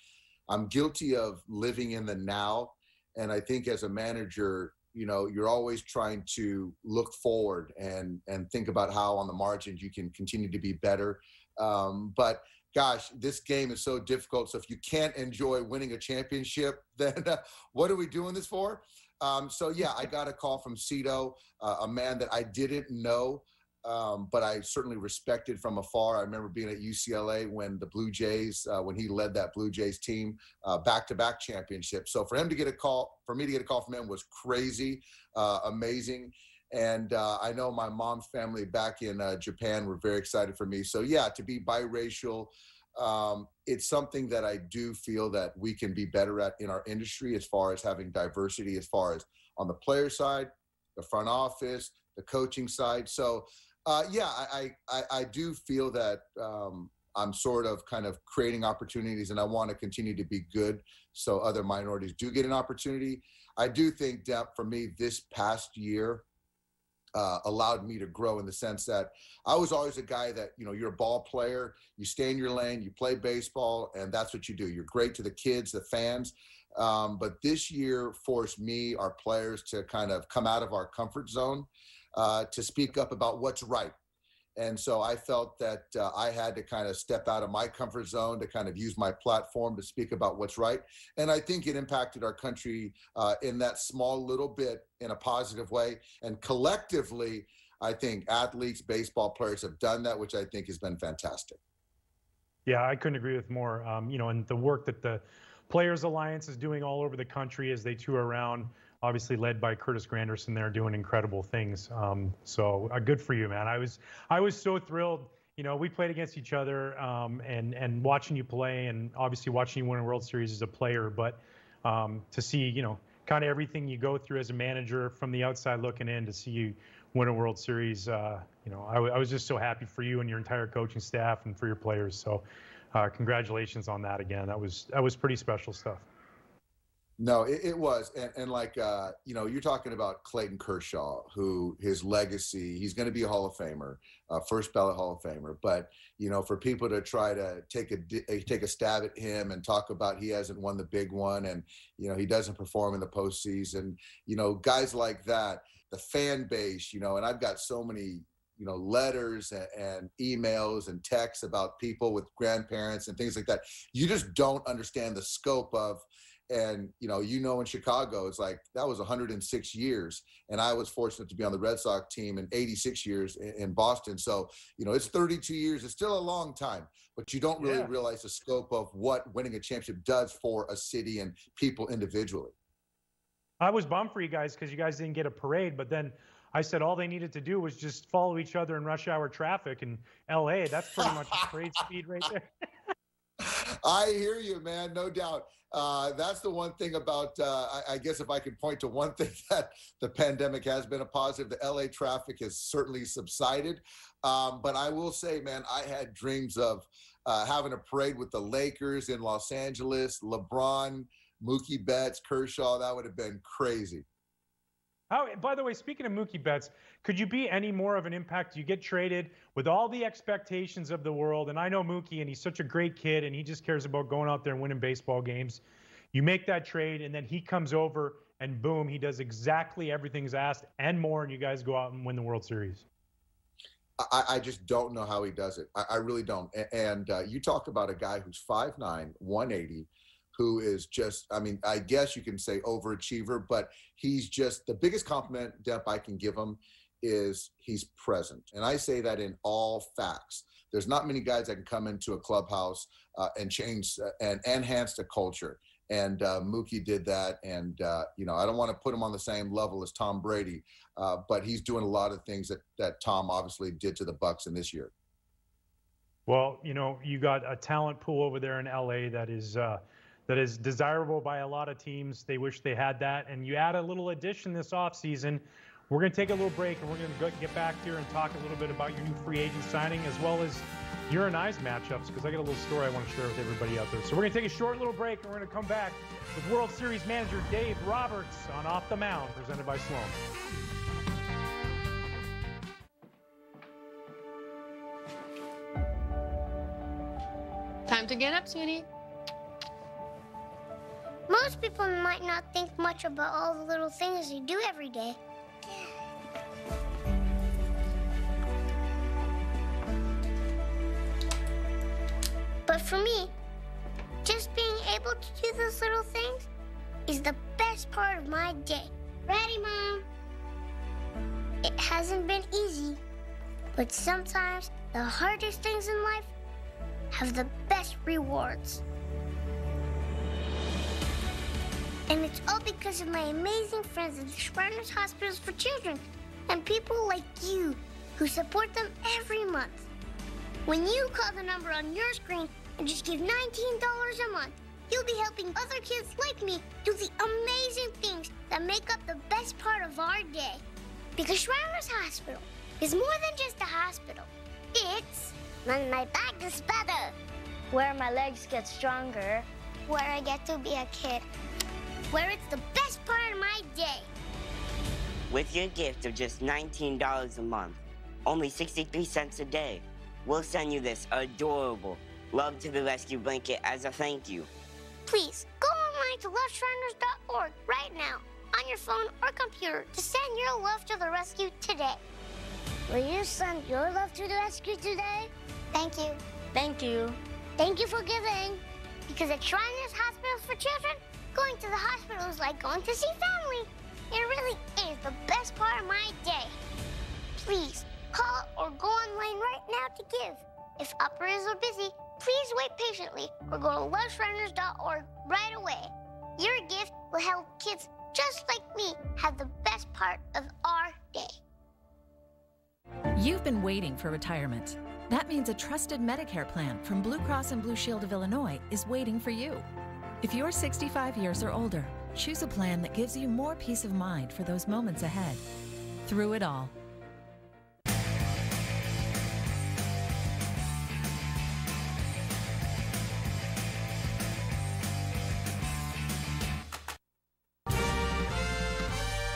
I'm guilty of living in the now. And I think as a manager, you know, you're always trying to look forward and and think about how on the margins you can continue to be better. Um, but gosh, this game is so difficult. So if you can't enjoy winning a championship, then uh, what are we doing this for? Um, so yeah, I got a call from Cito, uh, a man that I didn't know, um, but I certainly respected from afar. I remember being at UCLA when the Blue Jays, uh, when he led that Blue Jays team uh, back-to-back championship. So for him to get a call, for me to get a call from him was crazy, uh, amazing. And uh, I know my mom's family back in uh, Japan were very excited for me. So yeah, to be biracial, um, it's something that I do feel that we can be better at in our industry as far as having diversity, as far as on the player side, the front office, the coaching side. So uh, yeah, I, I, I do feel that um, I'm sort of kind of creating opportunities, and I want to continue to be good so other minorities do get an opportunity. I do think that for me, this past year uh, allowed me to grow in the sense that I was always a guy that, you know, you're a ball player, you stay in your lane, you play baseball, and that's what you do. You're great to the kids, the fans. Um, but this year forced me, our players, to kind of come out of our comfort zone uh, to speak up about what's right. And so I felt that uh, I had to kind of step out of my comfort zone to kind of use my platform to speak about what's right. And I think it impacted our country uh, in that small little bit in a positive way. And collectively, I think athletes, baseball players have done that, which I think has been fantastic.
Yeah, I couldn't agree with more. Um, you know, and the work that the Players Alliance is doing all over the country as they tour around obviously led by Curtis Granderson there doing incredible things. Um, so uh, good for you, man. I was I was so thrilled. You know, we played against each other um, and and watching you play and obviously watching you win a World Series as a player, but um, to see you know kind of everything you go through as a manager from the outside looking in to see you win a World Series. Uh, you know, I, I was just so happy for you and your entire coaching staff and for your players. So, uh, congratulations on that again. That was that was pretty special stuff.
No, it, it was, and, and like uh, you know, you're talking about Clayton Kershaw, who his legacy, he's going to be a Hall of Famer, uh, first ballot Hall of Famer. But you know, for people to try to take a take a stab at him and talk about he hasn't won the big one, and you know, he doesn't perform in the postseason, you know, guys like that, the fan base, you know, and I've got so many you know letters and, and, emails and texts about people with grandparents and things like that you just don't understand the scope of and you know you know in chicago it's like that was 106 years and i was fortunate to be on the red sox team in 86 years in, in boston so you know it's 32 years it's still a long time but you don't really yeah. realize the scope of what winning a championship does for a city and people individually
i was bummed for you guys because you guys didn't get a parade but then I said all they needed to do was just follow each other in rush hour traffic in LA. That's pretty much a parade speed right there.
I hear you, man. No doubt. Uh, that's the one thing about, uh, I, I, guess, if I could point to one thing that the pandemic has been a positive, the LA traffic has certainly subsided. Um, but I will say, man, I had dreams of uh, having a parade with the Lakers in Los Angeles, LeBron, Mookie Betts, Kershaw. That would have been crazy.
How, by the way, speaking of Mookie Betts, could you be any more of an impact? You get traded with all the expectations of the world, and I know Mookie, and he's such a great kid, and he just cares about going out there and winning baseball games. You make that trade, and then he comes over, and boom, he does exactly everything's asked and more, and you guys go out and win the World Series.
I, I just don't know how he does it. I, I really don't. And uh, you talk about a guy who's 5'9", 180, who is just, I mean, I guess you can say overachiever, but he's just the biggest compliment, Demp, I can give him is he's present. And I say that in all facts. There's not many guys that can come into a clubhouse uh, and change uh, and enhance the culture. And uh, Mookie did that. And, uh, you know, I don't want to put him on the same level as Tom Brady, uh, but he's doing a lot of things that, that Tom obviously did to the Bucs in this year.
Well, you know, you got a talent pool over there in LA that is uh, that is desirable by a lot of teams. They wish they had that. And you add a little addition this offseason. We're going to take a little break and we're going to get back here and talk a little bit about your new free agent signing as well as your and I's matchups because I got a little story I want to share with everybody out there. So we're going to take a short little break and we're going to come back with World Series manager Dave Roberts on Off the Mound, presented by Sloan.
Time to get up, sweetie.
Most people might not think much about all the little things they do every day. But for me, just being able to do those little things is the best part of my day. Ready, Mom? It hasn't been easy, but sometimes the hardest things in life have the best rewards. And it's all because of my amazing friends at the Shriners Hospitals for Children and people like you who support them every month. When you call the number on your screen and just give $19 a month, you'll be helping other kids like me do the amazing things that make up the best part of our day. Because Shriners Hospital is more than just a hospital. It's when my back is better,
where my legs get stronger,
where I get to be a kid where it's the best part of my day.
With your gift of just $19 a month, only 63 cents a day, we'll send you this adorable Love to the Rescue blanket as a thank you.
Please, go online to loveshriners.org right now on your phone or computer to send your love to the rescue today.
Will you send your love to the rescue today?
Thank you.
Thank you.
Thank you for giving. Because at Shriners Hospitals for Children, Going to the hospital is like going to see family. It really is the best part of my day. Please, call or go online right now to give. If operators are busy, please wait patiently or go to loveshriners.org right away. Your gift will help kids just like me have the best part of our day.
You've been waiting for retirement. That means a trusted Medicare plan from Blue Cross and Blue Shield of Illinois is waiting for you. If you're 65 years or older, choose a plan that gives you more peace of mind for those moments ahead. Through it all,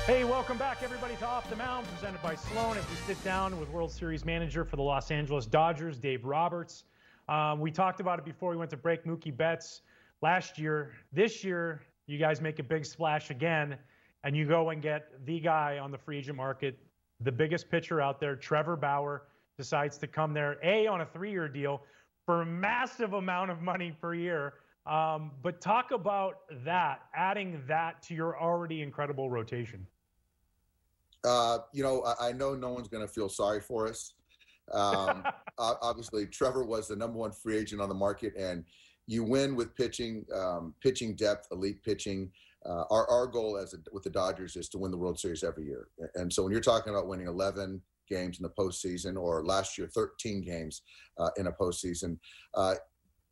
Hey, welcome back, everybody, to Off the Mound, presented by Sloan. As we sit down with World Series manager for the Los Angeles Dodgers, Dave Roberts. Um, we talked about it before we went to break. Mookie Betts last year. This year, you guys make a big splash again, and you go and get the guy on the free agent market, the biggest pitcher out there, Trevor Bauer, decides to come there, A, on a three year deal for a massive amount of money per year. Um, but talk about that, adding that to your already incredible rotation.
Uh, you know, I, I, know no one's going to feel sorry for us. Um, obviously, Trevor was the number one free agent on the market, and you win with pitching, um, pitching depth, elite pitching. Uh, our our goal as a, with the Dodgers is to win the World Series every year. And so when you're talking about winning 11 games in the postseason, or last year 13 games uh, in a postseason, uh,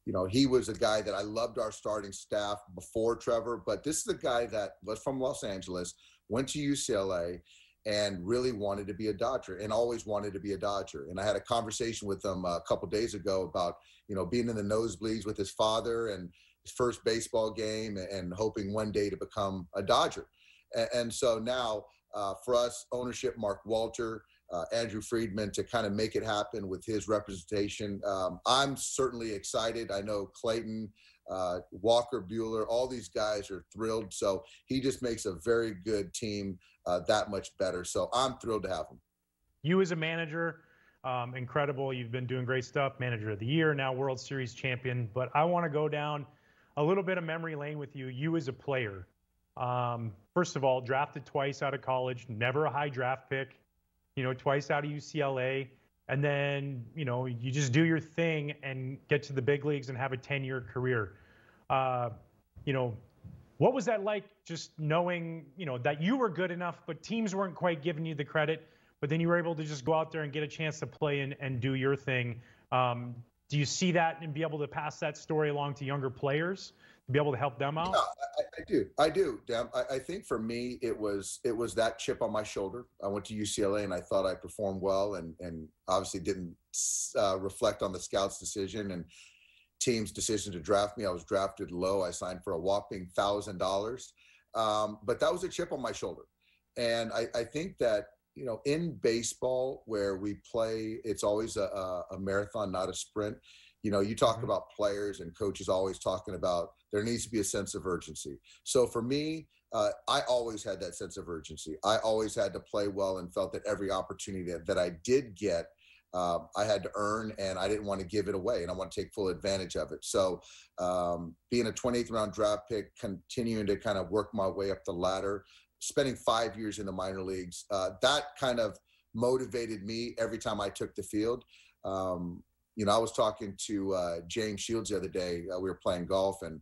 you know, he was a guy that I loved our starting staff before Trevor, but this is a guy that was from Los Angeles, went to UCLA, and really wanted to be a Dodger and always wanted to be a Dodger. And I had a conversation with him a couple days ago about, you know, being in the nosebleeds with his father and his first baseball game and hoping one day to become a Dodger. And, and so now uh, for us, ownership, Mark Walter, uh, Andrew Friedman to kind of make it happen with his representation. Um, I'm certainly excited. I know Clayton, uh, Walker Buehler, all these guys are thrilled. So he just makes a very good team uh, that much better. So I'm thrilled to have him.
You as a manager, um, incredible. You've been doing great stuff. Manager of the year, now World Series champion. But I want to go down a little bit of memory lane with you. You as a player. Um, first of all, drafted twice out of college, never a high draft pick. You know, twice out of UCLA, and then you know you just do your thing and get to the big leagues and have a 10-year career. Uh, you know, what was that like just knowing, you know, that you were good enough, but teams weren't quite giving you the credit, but then you were able to just go out there and get a chance to play and, and do your thing. Um, do you see that and be able to pass that story along to younger players to be able to help them out?
Yeah, I, I do. I do. Dan. I, I, think for me, it was it was that chip on my shoulder. I went to UCLA and I thought I performed well, and and obviously didn't uh, reflect on the scouts' decision and team's decision to draft me. I was drafted low. I signed for a whopping thousand dollars, um, but that was a chip on my shoulder. And I, I, think that you know, in baseball where we play, it's always a, a marathon, not a sprint. You know, you talk mm-hmm. about players and coaches always talking about there needs to be a sense of urgency. So for me, uh, I always had that sense of urgency. I always had to play well and felt that every opportunity that, that I did get um, I had to earn and I didn't want to give it away and I want to take full advantage of it. So, um, being a 28th round draft pick, continuing to kind of work my way up the ladder, spending five years in the minor leagues, uh, that kind of motivated me every time I took the field. Um, you know, I was talking to uh, James Shields the other day. Uh, we were playing golf and,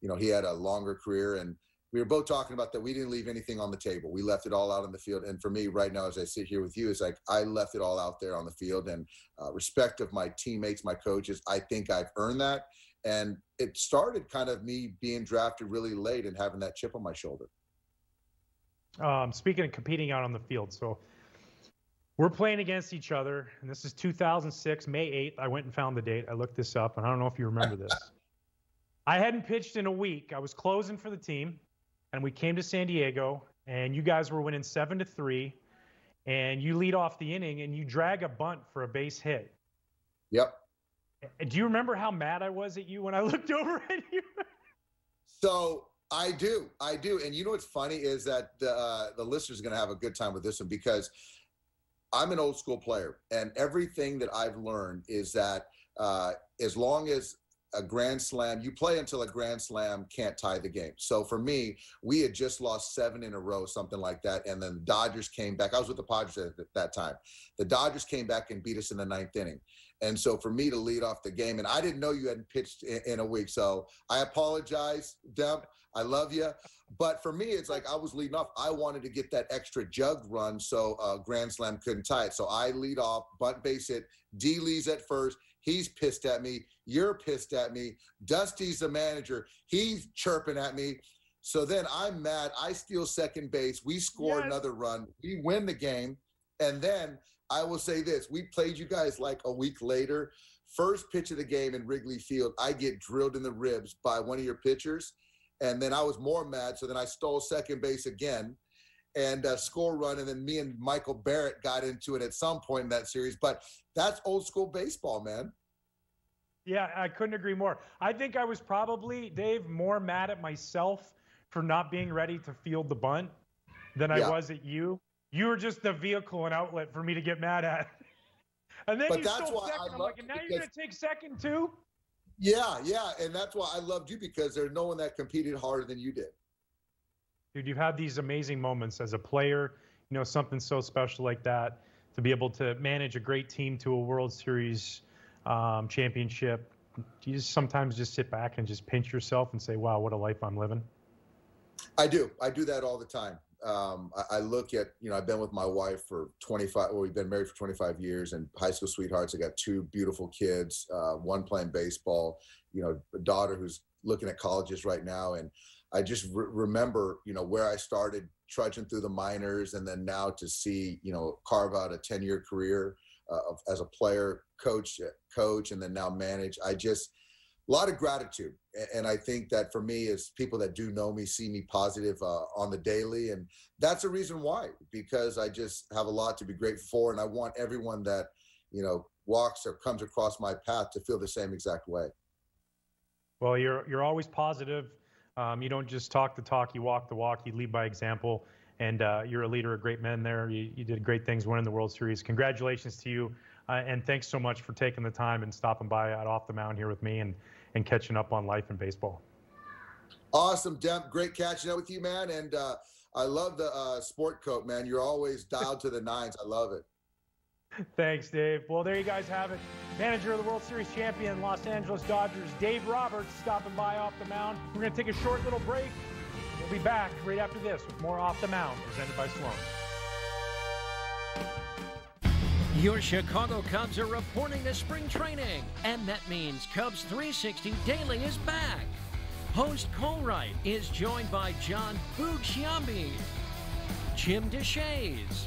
you know, he had a longer career and we were both talking about that we didn't leave anything on the table. We left it all out on the field. And for me, right now, as I sit here with you, is like I left it all out there on the field. And uh, respect of my teammates, my coaches, I think I've earned that. And it started kind of me being drafted really late and having that chip on my shoulder.
Um, speaking of competing out on the field, so we're playing against each other, and this is 2006, May 8th. I went and found the date. I looked this up, and I don't know if you remember this. I hadn't pitched in a week. I was closing for the team and we came to San Diego, and you guys were winning seven to three, and you lead off the inning and you drag a bunt for a base hit.
Yep.
Do you remember how mad I was at you when I looked over at you?
so I do, I do, and you know what's funny is that the uh, the listeners are going to have a good time with this one because I'm an old school player, and everything that I've learned is that uh, as long as a grand slam you play until a grand slam can't tie the game. So for me we had just lost seven in a row something like that and then the dodgers came back. I was with the padres at that time. The dodgers came back and beat us in the ninth inning. And so for me to lead off the game and i didn't know you hadn't pitched in, in a week so i apologize Demp i love you but for me it's like i was leading off. I wanted to get that extra jug run so uh, grand slam couldn't tie it. So i lead off bunt base hit d leads at first He's pissed at me. You're pissed at me. Dusty's the manager. He's chirping at me. So then I'm mad. I steal second base. We score yes. another run. We win the game. And then I will say this we played you guys like a week later. First pitch of the game in Wrigley Field, I get drilled in the ribs by one of your pitchers. And then I was more mad. So then I stole second base again. And uh, score run, and then me and Michael Barrett got into it at some point in that series. But that's old school baseball, man.
Yeah, I couldn't agree more. I think I was probably, Dave, more mad at myself for not being ready to field the bunt than I
Yeah.
was at you. You were just the vehicle and outlet for me to get mad at. and then
But
you
that's
stole
why
second. I'm like, and now you're going to take second too?
Yeah, yeah, and that's why I loved you because there's no one that competed harder than you did.
Dude, you've had these amazing moments as a player, you know, something so special like that, to be able to manage a great team to a World Series um, championship. Do you just sometimes just sit back and just pinch yourself and say, wow, what a life I'm living?
I do. I do that all the time. Um, I, I look at, you know, I've been with my wife for 25, well, we've been married for 25 years and high school sweethearts. I got two beautiful kids, uh, one playing baseball, you know, a daughter who's looking at colleges right now. And I just re- remember, you know, where I started trudging through the minors and then now to see, you know, carve out a 10 year career uh, as a player, coach, coach, and then now manage. I just, a lot of gratitude and i think that for me is people that do know me see me positive uh, on the daily and that's a reason why because i just have a lot to be grateful for and i want everyone that you know walks or comes across my path to feel the same exact way
Well, you're you're always positive. Um, you don't just talk the talk, you walk the walk. You lead by example, and uh, you're a leader of great men. There, you, you did great things winning the World Series. Congratulations to you, uh, and thanks so much for taking the time and stopping by at off the mound here with me and and catching up on life and baseball.
awesome Demp. great catching up with you man and uh, i love the uh, sport coat man you're always dialed to the nines i love it
Thanks, Dave. Well, there you guys have it. Manager of the World Series champion, Los Angeles Dodgers, Dave Roberts, stopping by off the mound. We're going to take a short little break. We'll be back right after this with more off the mound presented by Sloan.
Your Chicago Cubs are reporting to spring training, and that means Cubs 360 Daily is back. Host Cole Wright is joined by John Boog Jim Deshaies,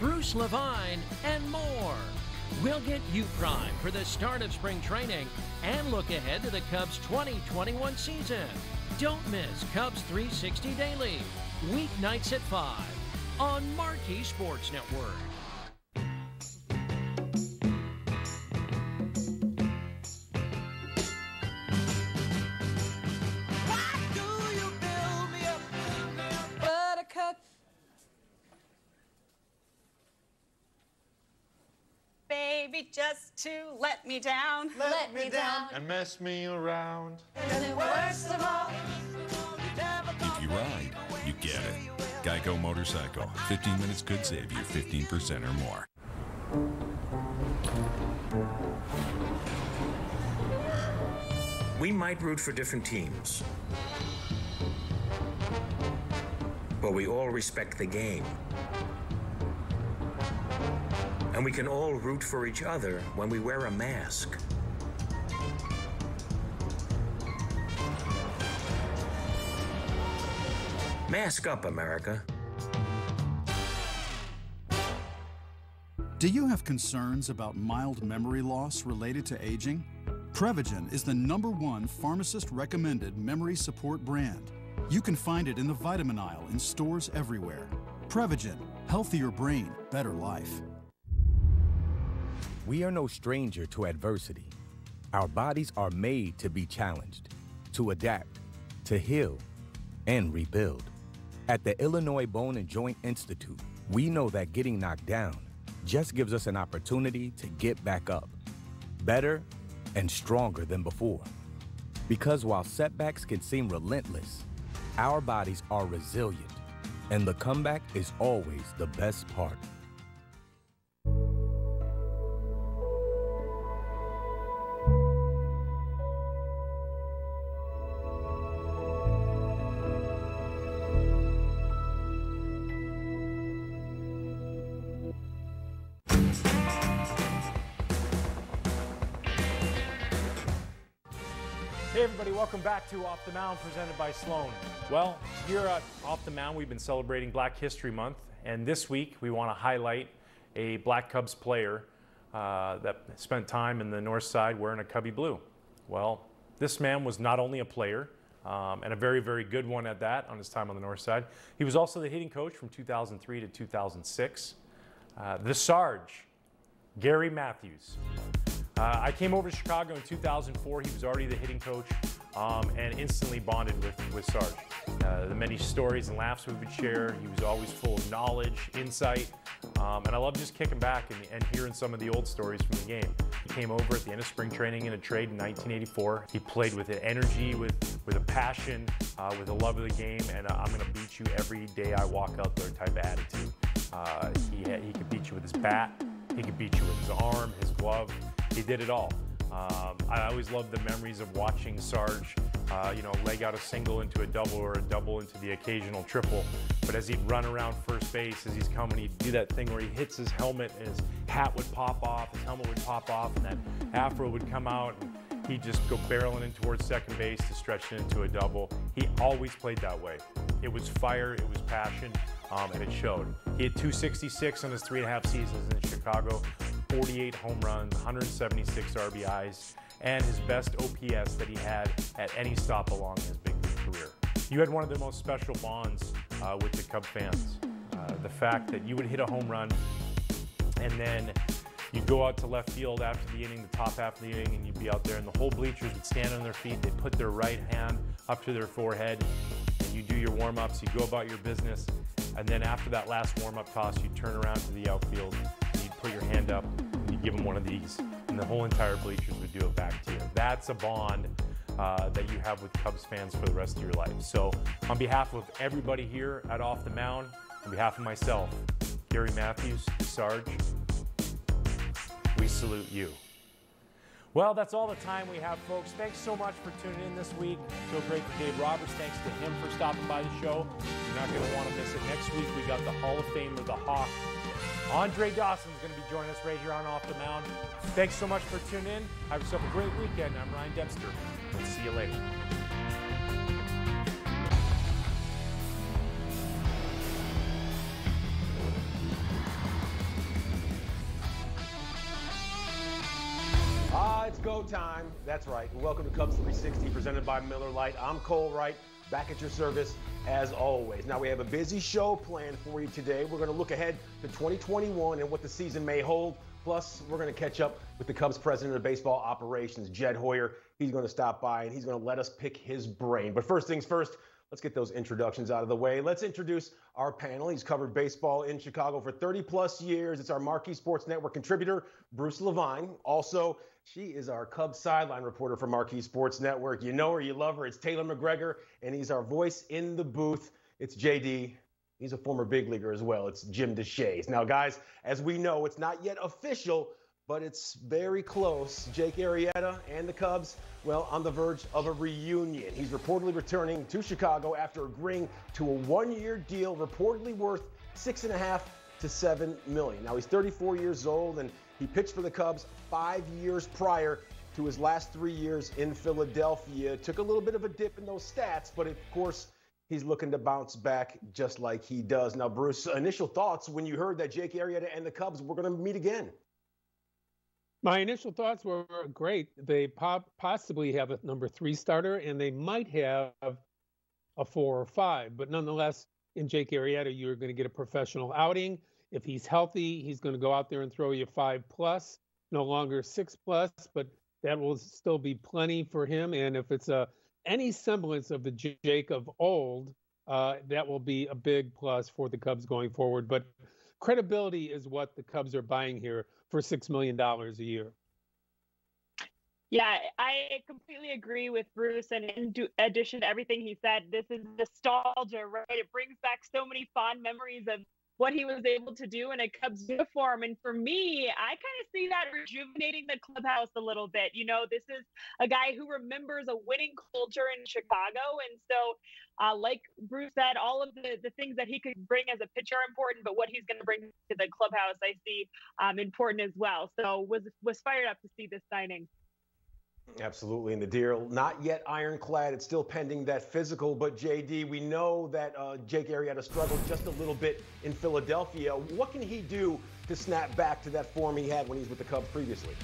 Bruce Levine, and more. We'll get you primed for the start of spring training and look ahead to the Cubs 2021 season. Don't miss Cubs 360 Daily, weeknights at 5 on Marquee Sports Network.
Baby, just to let me down. Let, me down.
And mess me around.
And worst of all,
If you ride, you get it. Geico Motorcycle. 15 minutes could save you 15% or more.
We might root for different teams, but we all respect the game. And we can all root for each other when we wear a mask. Mask up, America.
Do you have concerns about mild memory loss related to aging? Prevagen is the number one pharmacist recommended memory support brand. You can find it in the vitamin aisle in stores everywhere. Prevagen, healthier brain, better life.
We are no stranger to adversity. Our bodies are made to be challenged, to adapt, to heal, and rebuild. At the Illinois Bone and Joint Institute, we know that getting knocked down just gives us an opportunity to get back up, better and stronger than before. Because while setbacks can seem relentless, our bodies are resilient, and the comeback is always the best part.
Back to Off the Mound presented by Sloan. Well, here at Off the Mound, we've been celebrating Black History Month, and this week we want to highlight a Black Cubs player uh, that spent time in the North Side wearing a Cubby blue. Well, this man was not only a player, um, and a very, very good one at that on his time on the north side. He was also the hitting coach from 2003 to 2006. Uh, the Sarge, Gary Matthews. Uh, I came over to Chicago in 2004. He was already the hitting coach um, and instantly bonded with, with Sarge. Uh, the many stories and laughs we would share, he was always full of knowledge, insight, um, and I love just kicking back and, and, hearing some of the old stories from the game. He came over at the end of spring training in a trade in 1984. He played with an energy, with, with a passion, uh, with a love of the game, and uh, I'm going to beat you every day I walk out there type of attitude. Uh, he, he could beat you with his bat, he could beat you with his arm, his glove. He did it all. Um, I always loved the memories of watching Sarge, uh, you know, leg out a single into a double or a double into the occasional triple. But as he'd run around first base, as he's coming, he'd do that thing where he hits his helmet and his hat would pop off, his helmet would pop off, and that afro would come out. And he'd just go barreling in towards second base to stretch it into a double. He always played that way. It was fire, it was passion, um, and it showed. He had 266 on his three and a half seasons in Chicago, 48 home runs, 176 RBIs, and his best OPS that he had at any stop along his big league career. You had one of the most special bonds uh, with the Cub fans. Uh, the fact that you would hit a home run and then you'd go out to left field after the inning, the top half of the inning, and you'd be out there, and the whole bleachers would stand on their feet. They'd put their right hand up to their forehead, and you do your warm ups, you go about your business, and then after that last warm up toss, you turn around to the outfield, put your hand up, and you'd give them one of these, and the whole entire bleachers would do it back to you. That's a bond. Uh, that you have with Cubs fans for the rest of your life. So, on behalf of everybody here at Off the Mound, on behalf of myself, Gary Matthews, Sarge, we salute you. Well, that's all the time we have, folks. Thanks so much for tuning in this week. So great for Dave Roberts. Thanks to him for stopping by the show. You're not going to want to miss it. Next week, we got the Hall of Fame of the Hawk. Andre Dawson is going to be joining us right here on Off the Mound. Thanks so much for tuning in. Have yourself a great weekend. I'm Ryan Dempster. We'll see you later.
Ah, it's go time. That's right. welcome to Cubs 360 presented by Miller Lite. I'm Cole Wright, back at your service as always. Now, we have a busy show planned for you today. We're going to look ahead to 2021 and what the season may hold. Plus, we're going to catch up with the Cubs president of baseball operations, Jed Hoyer. He's going to stop by and he's going to let us pick his brain. But first things first, let's get those introductions out of the way. Let's introduce our panel. He's covered baseball in Chicago for 30 plus years. It's our Marquee Sports Network contributor, Bruce Levine. Also, she is our Cubs sideline reporter for Marquee Sports Network. You know her, you love her. It's Taylor McGregor, and he's our voice in the booth. It's JD. He's a former big leaguer as well. It's Jim Deshaies. Now, guys, as we know, it's not yet official, but it's very close. Jake Arrieta and the Cubs, well, on the verge of a reunion. He's reportedly returning to Chicago after agreeing to a one-year deal reportedly worth six and a half to seven million. Now he's 34 years old and he pitched for the Cubs five years prior to his last three years in Philadelphia. Took a little bit of a dip in those stats, but of course, he's looking to bounce back just like he does. Now, Bruce, initial thoughts when you heard that Jake Arrieta and the Cubs were going to meet again?
My initial thoughts were great. They pop, possibly have a number three starter, and they might have a four or five. But nonetheless, in Jake Arrieta, you're going to get a professional outing. If he's healthy, he's going to go out there and throw you five plus, no longer six plus, but that will still be plenty for him. And if it's a any semblance of the Jake of old, uh, that will be a big plus for the Cubs going forward. But credibility is what the Cubs are buying here for six million dollars a year.
Yeah, I completely agree with Bruce. And in addition to everything he said, this is nostalgia, right? It brings back so many fond memories of what he was able to do in a Cubs uniform. And for me, I kind of see that rejuvenating the clubhouse a little bit. You know, this is a guy who remembers a winning culture in Chicago. And so, uh, like Bruce said, all of the, the things that he could bring as a pitcher are important, but what he's going to bring to the clubhouse, I see um, important as well. So was was fired up to see this signing.
Absolutely. And the deal not yet ironclad. It's still pending that physical. But JD, we know that uh, Jake Arrieta struggled just a little bit in Philadelphia. What can he do to snap back to that form he had when he was with the Cubs previously?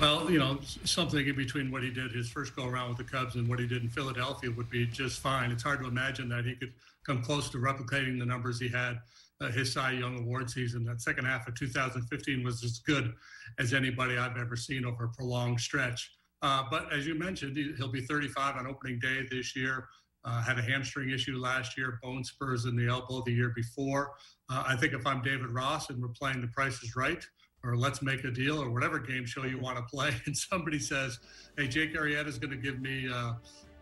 Well, you know, something in between what he did his first go around with the Cubs and what he did in Philadelphia would be just fine. It's hard to imagine that he could come close to replicating the numbers he had uh, his Cy Young Award season. That second half of 2015 was as good as anybody I've ever seen over a prolonged stretch. Uh, but as you mentioned, he'll be 35 on opening day this year. Uh, had a hamstring issue last year, bone spurs in the elbow the year before. Uh, I think if I'm David Ross and we're playing The Price is Right, or let's make a deal or whatever game show you want to play and somebody says hey jake arrieta is going to give me uh,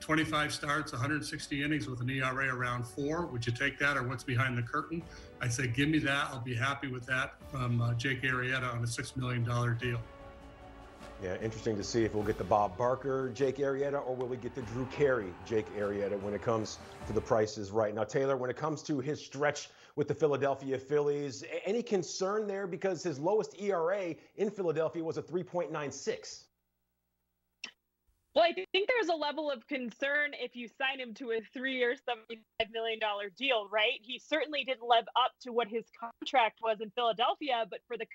25 starts 160 innings with an era around four would you take that or what's behind the curtain i say give me that i'll be happy with that from uh, jake arrieta on a $6 million deal
yeah, interesting to see if we'll get the Bob Barker, Jake Arrieta, or will we get the Drew Carey, Jake Arrieta when it comes to the prices right. Now, Taylor, when it comes to his stretch with the Philadelphia Phillies. Any concern there because his lowest ERA in Philadelphia was a 3.96?
Well, I think there's a level of concern if you sign him to a three-year, $75 million deal, right? He certainly didn't live up to what his contract was in Philadelphia, but for the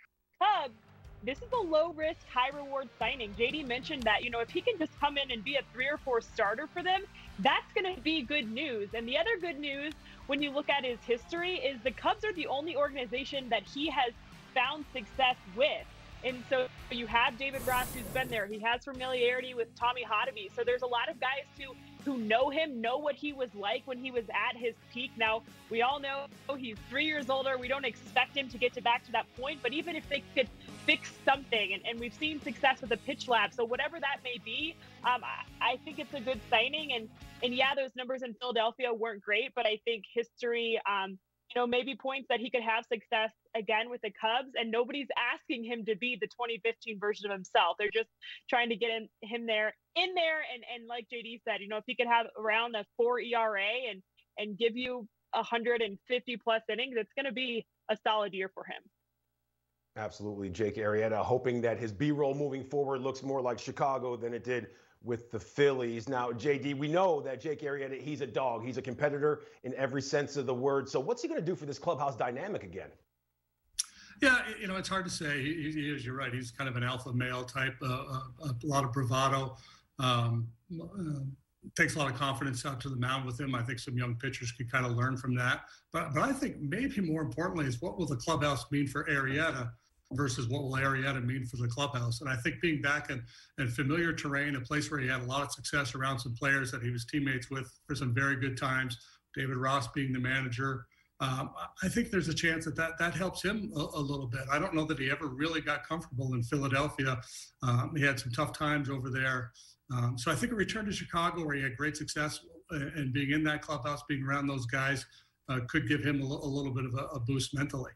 Cubs, this is a low risk, high reward signing. JD mentioned that, you know, if he can just come in and be a three or four starter for them, that's going to be good news. And the other good news when you look at his history is the Cubs are the only organization that he has found success with. And so you have David Ross who's been there. He has familiarity with Tommy Hotovy. So there's a lot of guys who who know him, know what he was like when he was at his peak. Now, we all know he's three years older. We don't expect him to get to back to that point. But even if they could fix something, and, and we've seen success with the pitch lab, so whatever that may be, um, I, I think it's a good signing. And and yeah, those numbers in Philadelphia weren't great, but I think history um, know, maybe points that he could have success again with the Cubs. And nobody's asking him to be the 2015 version of himself. They're just trying to get him, him there in there. And, and like JD said, you know, if he could have around a four ERA and, and give you 150 plus innings, it's going to be a solid year for him.
Absolutely. Jake Arrieta hoping that his B roll moving forward looks more like Chicago than it did with the Phillies. Now, JD, we know that Jake Arrieta, he's a dog. He's a competitor in every sense of the word. So what's he going to do for this clubhouse dynamic again?
Yeah, you know, it's hard to say. He, he is, you're right. He's kind of an alpha male type, uh, a, uh, a, lot of bravado. Um, uh, takes a lot of confidence out to the mound with him. I think some young pitchers could kind of learn from that. But, but I think maybe more importantly is what will the clubhouse mean for Arrieta? Versus what will Arrieta mean for the clubhouse. And I think being back in, in familiar terrain, a place where he had a lot of success around some players that he was teammates with for some very good times, David Ross being the manager, um, I think there's a chance that that, that helps him a, a, little bit. I don't know that he ever really got comfortable in Philadelphia. Um, he had some tough times over there. Um, so I think a return to Chicago where he had great success uh, and being in that clubhouse, being around those guys, uh, could give him a, a little bit of a, a boost mentally.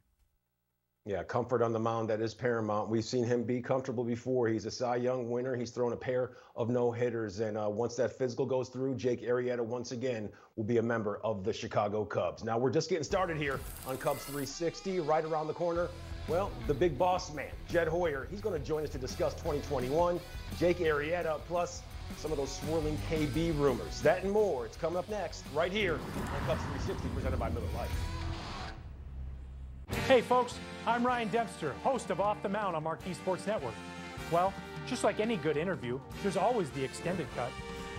Yeah, comfort on the mound, that is paramount. We've seen him be comfortable before. He's a Cy Young winner. He's thrown a pair of no hitters. And uh, once that physical goes through, Jake Arrieta once again will be a member of the Chicago Cubs. Now, we're just getting started here on Cubs 360. Right around the corner, well, the big boss man, Jed Hoyer, he's going to join us to discuss 2021. Jake Arrieta, plus some of those swirling KB rumors. That and more. It's coming up next, right here on Cubs 360, presented by Miller Lite.
Hey, folks, I'm Ryan Dempster, host of Off the Mound on Marquee Sports Network. Well, just like any good interview, there's always the extended cut.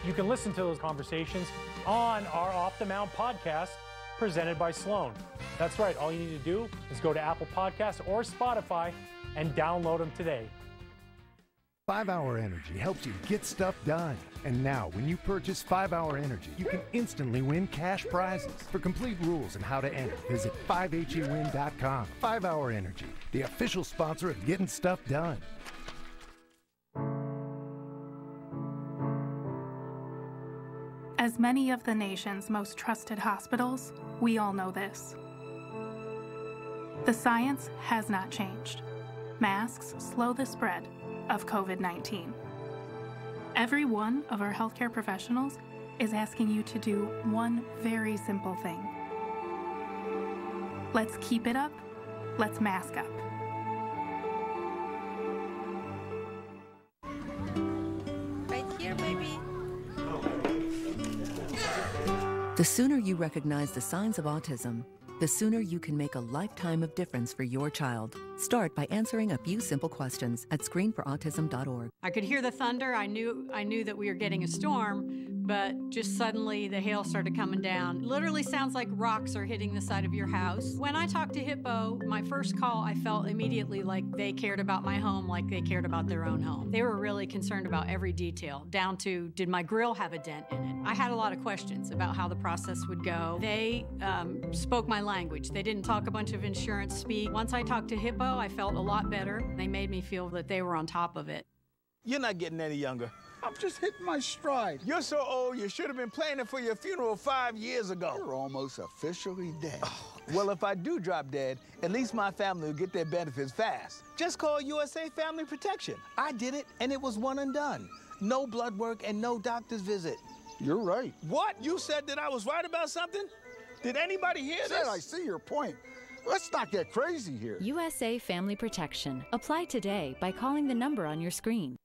You can listen to those conversations on our Off the Mound podcast presented by Sloan. That's right, all you need to do is go to Apple Podcasts or Spotify and download them today.
5 Hour Energy helps you get stuff done. And now, when you purchase 5 Hour Energy, you can instantly win cash prizes. For complete rules and how to enter, visit 5hewin.com. 5 Hour Energy, the official sponsor of getting stuff done.
As many of the nation's most trusted hospitals, we all know this. The science has not changed. Masks slow the spread of COVID 19. Every one of our healthcare professionals is asking you to do one very simple thing. Let's keep it up. Let's mask up.
Right here, baby.
The sooner you recognize the signs of autism,
the sooner you can make a lifetime of difference for your child. Start by answering a few simple questions at screenforautism.org.
I could hear the thunder. I knew I knew that we were getting a storm, but just suddenly the hail started coming down. Literally sounds like rocks are hitting the side of your house. When I talked to Hippo, my first call, I felt immediately like they cared about my home like they cared about their own home. They were really concerned about every detail, down to did my grill have a dent in it? I had a lot of questions about how the process would go. They um, spoke my language. They didn't talk a bunch of insurance speak. Once I talked to Hippo, I felt a lot better. They made me feel that they were on top of it.
You're not getting any younger.
I'm just hitting my stride.
You're so old, you should have been planning for your funeral five years ago.
You're almost officially dead.
Oh, well, if I do drop dead, at least my family will get their benefits fast. Just call USA Family Protection. I did it, and it was one and done. No blood work and no doctor's visit.
You're right.
What? You said that I was right about something? Did anybody hear
Said
this?
I see your point. Let's not get crazy here.
USA Family Protection. Apply today by calling the number on your screen.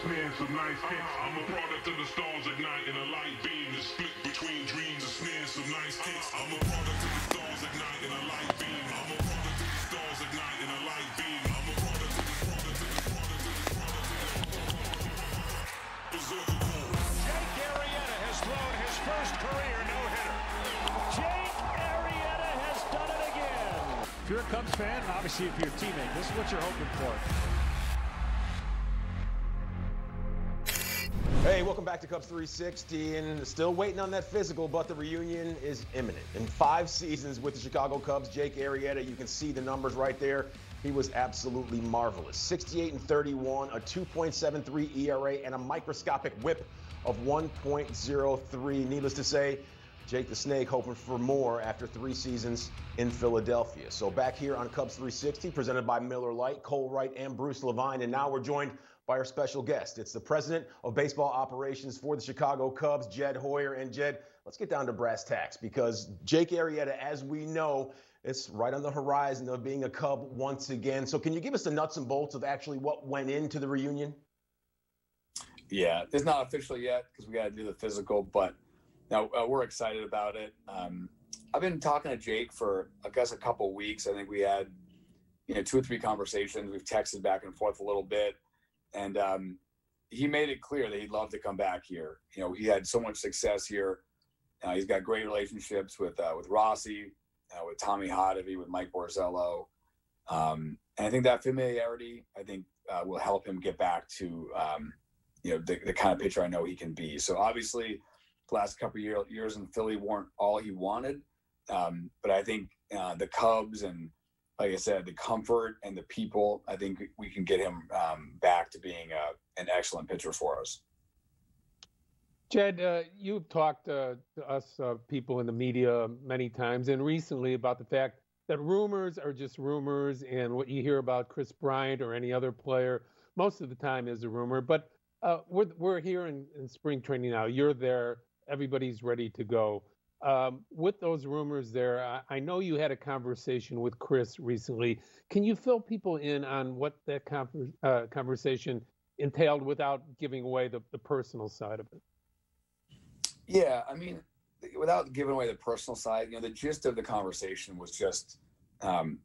Snares of nice hits. I'm a product of the stars and a light beam is split between dreams and snares of nice hits. I'm a product of the stars and a light beam. I'm a product of the stars and a light beam. I'm a product of the product of the product of the product of the
Jake Arrieta has thrown his first career no-hitter. Jake Arrieta has done it again.
If you're a Cubs fan, obviously if you're a teammate, this is what you're hoping for.
Hey, welcome back to Cubs 360, and still waiting on that physical, but the reunion is imminent. In five seasons with the Chicago Cubs, Jake Arrieta, you can see the numbers right there. He was absolutely marvelous. 68 and 31, a 2.73 ERA, and a microscopic WHIP of 1.03. Needless to say, Jake the Snake hoping for more after three seasons in Philadelphia. So back here on Cubs 360, presented by Miller Lite, Cole Wright, and Bruce Levine, and now we're joined by our special guest. It's the president of baseball operations for the Chicago Cubs, Jed Hoyer. And Jed, let's get down to brass tacks because Jake Arrieta, as we know, is right on the horizon of being a Cub once again. So can you give us the nuts and bolts of actually what went into the reunion?
Yeah, it's not official yet because we got to do the physical, but now uh, we're excited about it. Um, I've been talking to Jake for, I guess, a couple weeks. I think we had, you know, two or three conversations. We've texted back and forth a little bit, and um, he made it clear that he'd love to come back here. You know, he had so much success here. Uh, he's got great relationships with uh, with Rossi, uh, with Tommy Hotovy, with Mike Borzello, um, and I think that familiarity, I think, uh, will help him get back to, um, you know, the, the kind of pitcher I know he can be. So obviously, the last couple of year, years in Philly weren't all he wanted, um, but I think uh, the Cubs and, like I said, the comfort and the people, I think we can get him um, back to being a, an excellent pitcher for us.
Jed, uh, you've talked uh, to us uh, people in the media many times and recently about the fact that rumors are just rumors, and what you hear about Kris Bryant or any other player most of the time is a rumor. But uh, we're we're here in, in, spring training now. You're there. Everybody's ready to go. Um, with those rumors there, I, I, know you had a conversation with Kris recently. Can you fill people in on what that uh, conversation entailed without giving away the, the personal side of it?
Yeah, I mean, without giving away the personal side, you know, the gist of the conversation was just, um,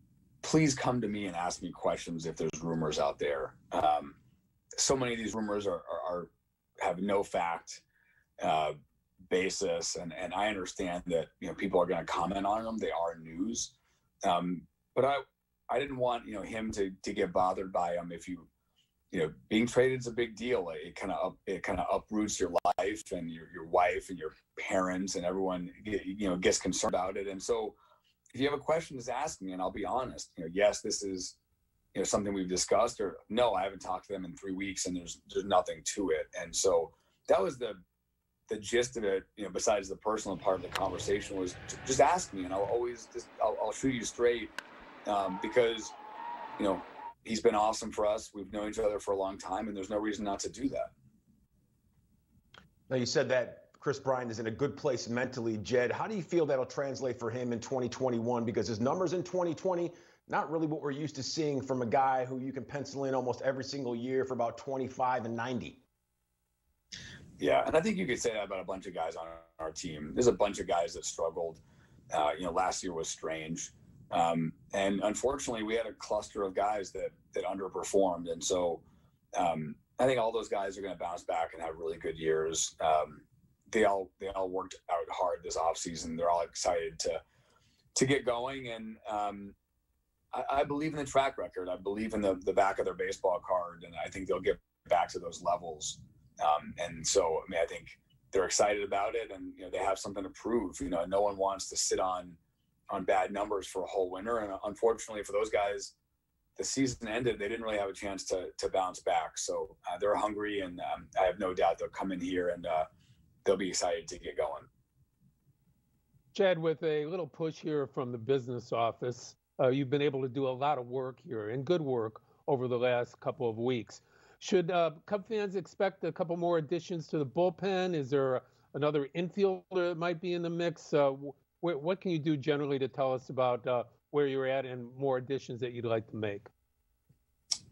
please come to me and ask me questions if there's rumors out there. Um, so many of these rumors are, are, are have no fact uh, basis, and and I understand that you know people are going to comment on them. They are news, um, but I I didn't want you know him to to get bothered by them if you you know, being traded is a big deal. It kind of it kind of uproots your life and your your wife and your parents and everyone you know gets concerned about it. And so, if you have a question, just ask me, and I'll be honest. You know, yes, this is you know something we've discussed, or no, I haven't talked to them in three weeks, and there's there's nothing to it. And so that was the the gist of it. You know, besides the personal part of the conversation was just ask me, and I'll always just I'll, I'll shoot you straight um, because you know he's been awesome for us. We've known each other for a long time, and there's no reason not to do that.
Now you said that Kris Bryant is in a good place mentally. Jed, how do you feel that'll translate for him in 2021? Because his numbers in 2020, not really what we're used to seeing from a guy who you can pencil in almost every single year for about 25 and 90.
Yeah, and I think you could say that about a bunch of guys on our team. There's a bunch of guys that struggled. Uh, you know, last year was strange, um, and unfortunately, we had a cluster of guys that that underperformed, and so um, I think all those guys are going to bounce back and have really good years. Um, they all they all worked out hard this offseason. They're all excited to to get going, and um, I, I, believe in the track record. I believe in the the back of their baseball card, and I think they'll get back to those levels. Um, and so, I mean, I think they're excited about it, and you know, they have something to prove. You know, no one wants to sit on on bad numbers for a whole winter, and unfortunately for those guys, the season ended. They didn't really have a chance to to bounce back. So uh, they're hungry, and um, I have no doubt they'll come in here and uh, they'll be excited to get going.
Chad, with a little push here from the business office, uh, you've been able to do a lot of work here and good work over the last couple of weeks. Should uh, Cub fans expect a couple more additions to the bullpen? Is there another infielder that might be in the mix? Uh, wh- what can you do generally to tell us about uh, where you're at and more additions that you'd like to make?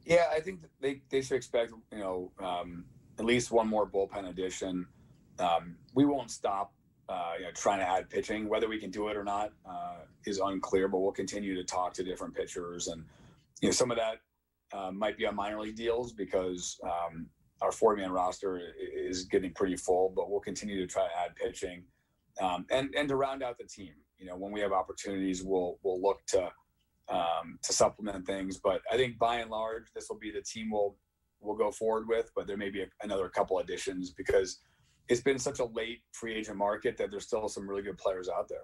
Yeah, I think they, they should expect you know um, at least one more bullpen addition. Um, we won't stop uh, you know, trying to add pitching. Whether we can do it or not uh, is unclear, but we'll continue to talk to different pitchers and you know some of that uh, might be on minor league deals because um, our four man roster is getting pretty full, but we'll continue to try to add pitching um, and, and to round out the team. You know, when we have opportunities, we'll, we'll look to, um, to supplement things. But I think by and large, this will be the team we'll, we'll go forward with, but there may be a, another couple additions because it's been such a late free agent market that there's still some really good players out there.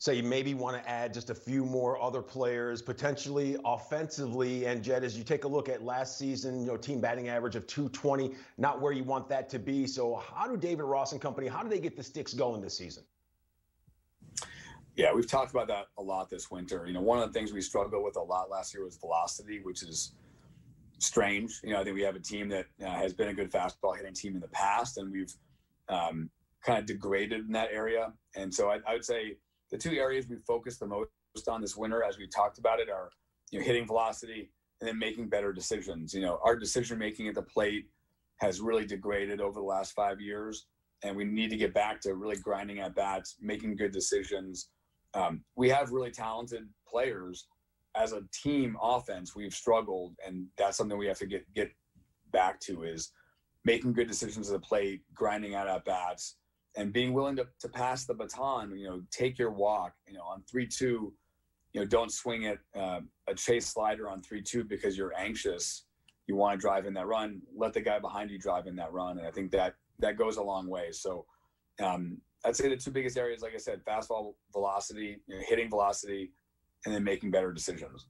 So you maybe want to add just a few more other players, potentially offensively. And Jed, as you take a look at last season, you know, team batting average of 220, not where you want that to be. So how do David Ross and company, how do they get the sticks going this season?
Yeah, we've talked about that a lot this winter. You know, one of the things we struggled with a lot last year was velocity, which is strange. You know, I think we have a team that uh, has been a good fastball hitting team in the past, and we've um, kind of degraded in that area. And so I, I would say the two areas we focused the most on this winter, as we talked about it, are you know hitting velocity and then making better decisions. You know, our decision making at the plate has really degraded over the last five years, and we need to get back to really grinding at bats, making good decisions. Um, we have really talented players. As a team offense, we've struggled, and that's something we have to get get back to is making good decisions at the plate, grinding out at bats, and being willing to, to pass the baton, you know, take your walk, you know, on three, two, you know, don't swing it, uh, a chase slider on three, two, because you're anxious. You want to drive in that run, let the guy behind you drive in that run. And I think that that goes a long way. So um, I'd say the two biggest areas, like I said, fastball velocity, you know, hitting velocity, and then making better decisions.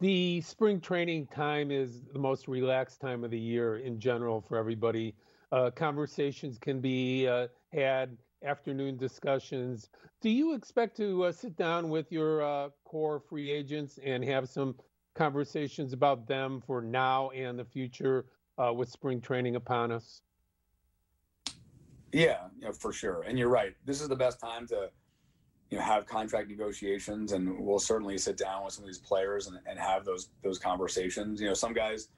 The spring training time is the most relaxed time of the year in general for everybody uh, conversations can be uh, had, afternoon discussions. Do you expect to uh, sit down with your uh, core free agents and have some conversations about them for now and the future uh, with spring training upon us?
Yeah, yeah, for sure. And you're right. This is the best time to you know have contract negotiations and we'll certainly sit down with some of these players and, and have those those conversations you know some guys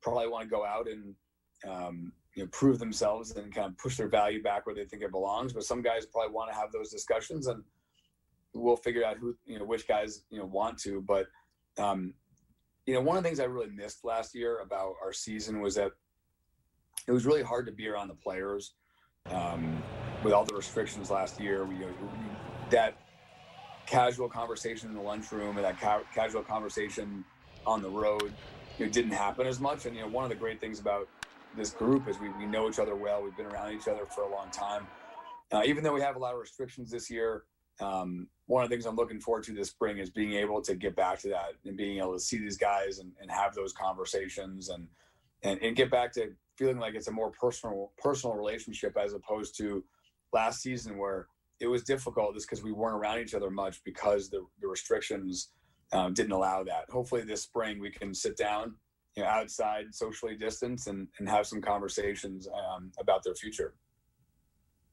probably want to go out and um, you know prove themselves and kind of push their value back where they think it belongs. But some guys probably want to have those discussions, and we'll figure out who you know which guys you know want to. But um, you know, one of the things I really missed last year about our season was that it was really hard to be around the players um, with all the restrictions last year. We, you know, that casual conversation in the lunchroom and that ca- casual conversation on the road you know, didn't happen as much. And you know, one of the great things about this group is we, we know each other well. We've been around each other for a long time. Uh, even though we have a lot of restrictions this year, um, one of the things I'm looking forward to this spring is being able to get back to that and being able to see these guys and, and have those conversations and, and and get back to feeling like it's a more personal personal relationship as opposed to last season where it was difficult just because we weren't around each other much because the, the restrictions um, didn't allow that. Hopefully this spring we can sit down you know, outside, socially distance, and and have some conversations um, about their future.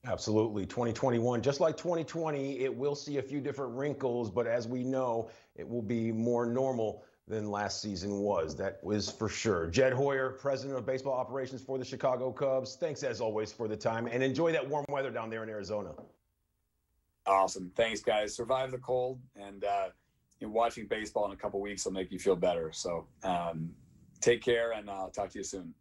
Absolutely. 2021, just like 2020, it will see a few different wrinkles, but as we know, it will be more normal than last season was. That was for sure. Jed Hoyer, president of baseball operations for the Chicago Cubs. Thanks as always for the time and enjoy that warm weather down there in Arizona.
Awesome. Thanks, guys. Survive the cold and uh, you know, watching baseball in a couple weeks will make you feel better. So um, take care and I'll talk to you soon.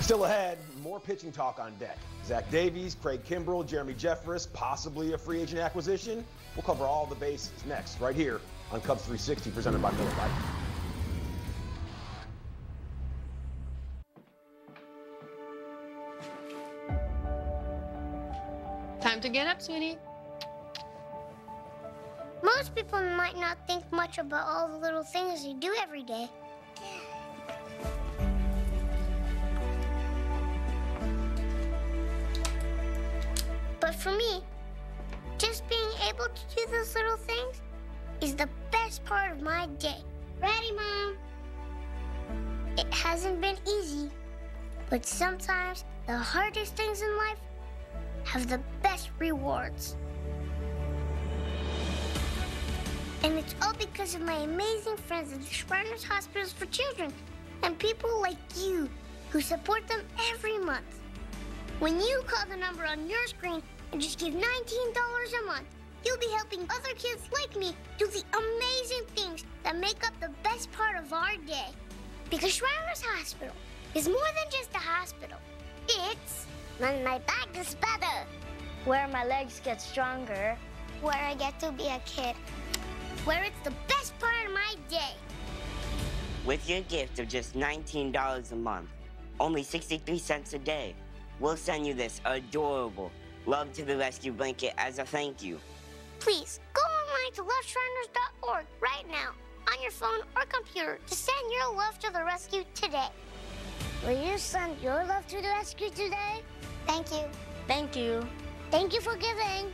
Still ahead, more pitching talk on deck. Zach Davies, Craig Kimbrel, Jeremy Jeffress, possibly a free agent acquisition. We'll cover all the bases next, right here on Cubs 360, presented by Miller Lite.
Time to get up, sweetie.
Most people might not think much about all the little things you do every day. For me, just being able to do those little things is the best part of my day. Ready, Mom? It hasn't been easy, but sometimes the hardest things in life have the best rewards. And it's all because of my amazing friends at the Shriners Hospitals for Children and people like you who support them every month. When you call the number on your screen and just give $19 a month, you'll be helping other kids like me do the amazing things that make up the best part of our day. Because Shriners Hospital is more than just a hospital. It's when my back is better,
Where my legs get stronger.
where I get to be a kid, where it's the best part of my day.
With your gift of just $19 a month, only 63 cents a day, we'll send you this adorable Love to the Rescue blanket as a thank you.
Please go online to loveshriners.org right now on your phone or computer to send your love to the rescue today. Will you send your love to the rescue today? Thank you.
Thank you.
Thank you for giving.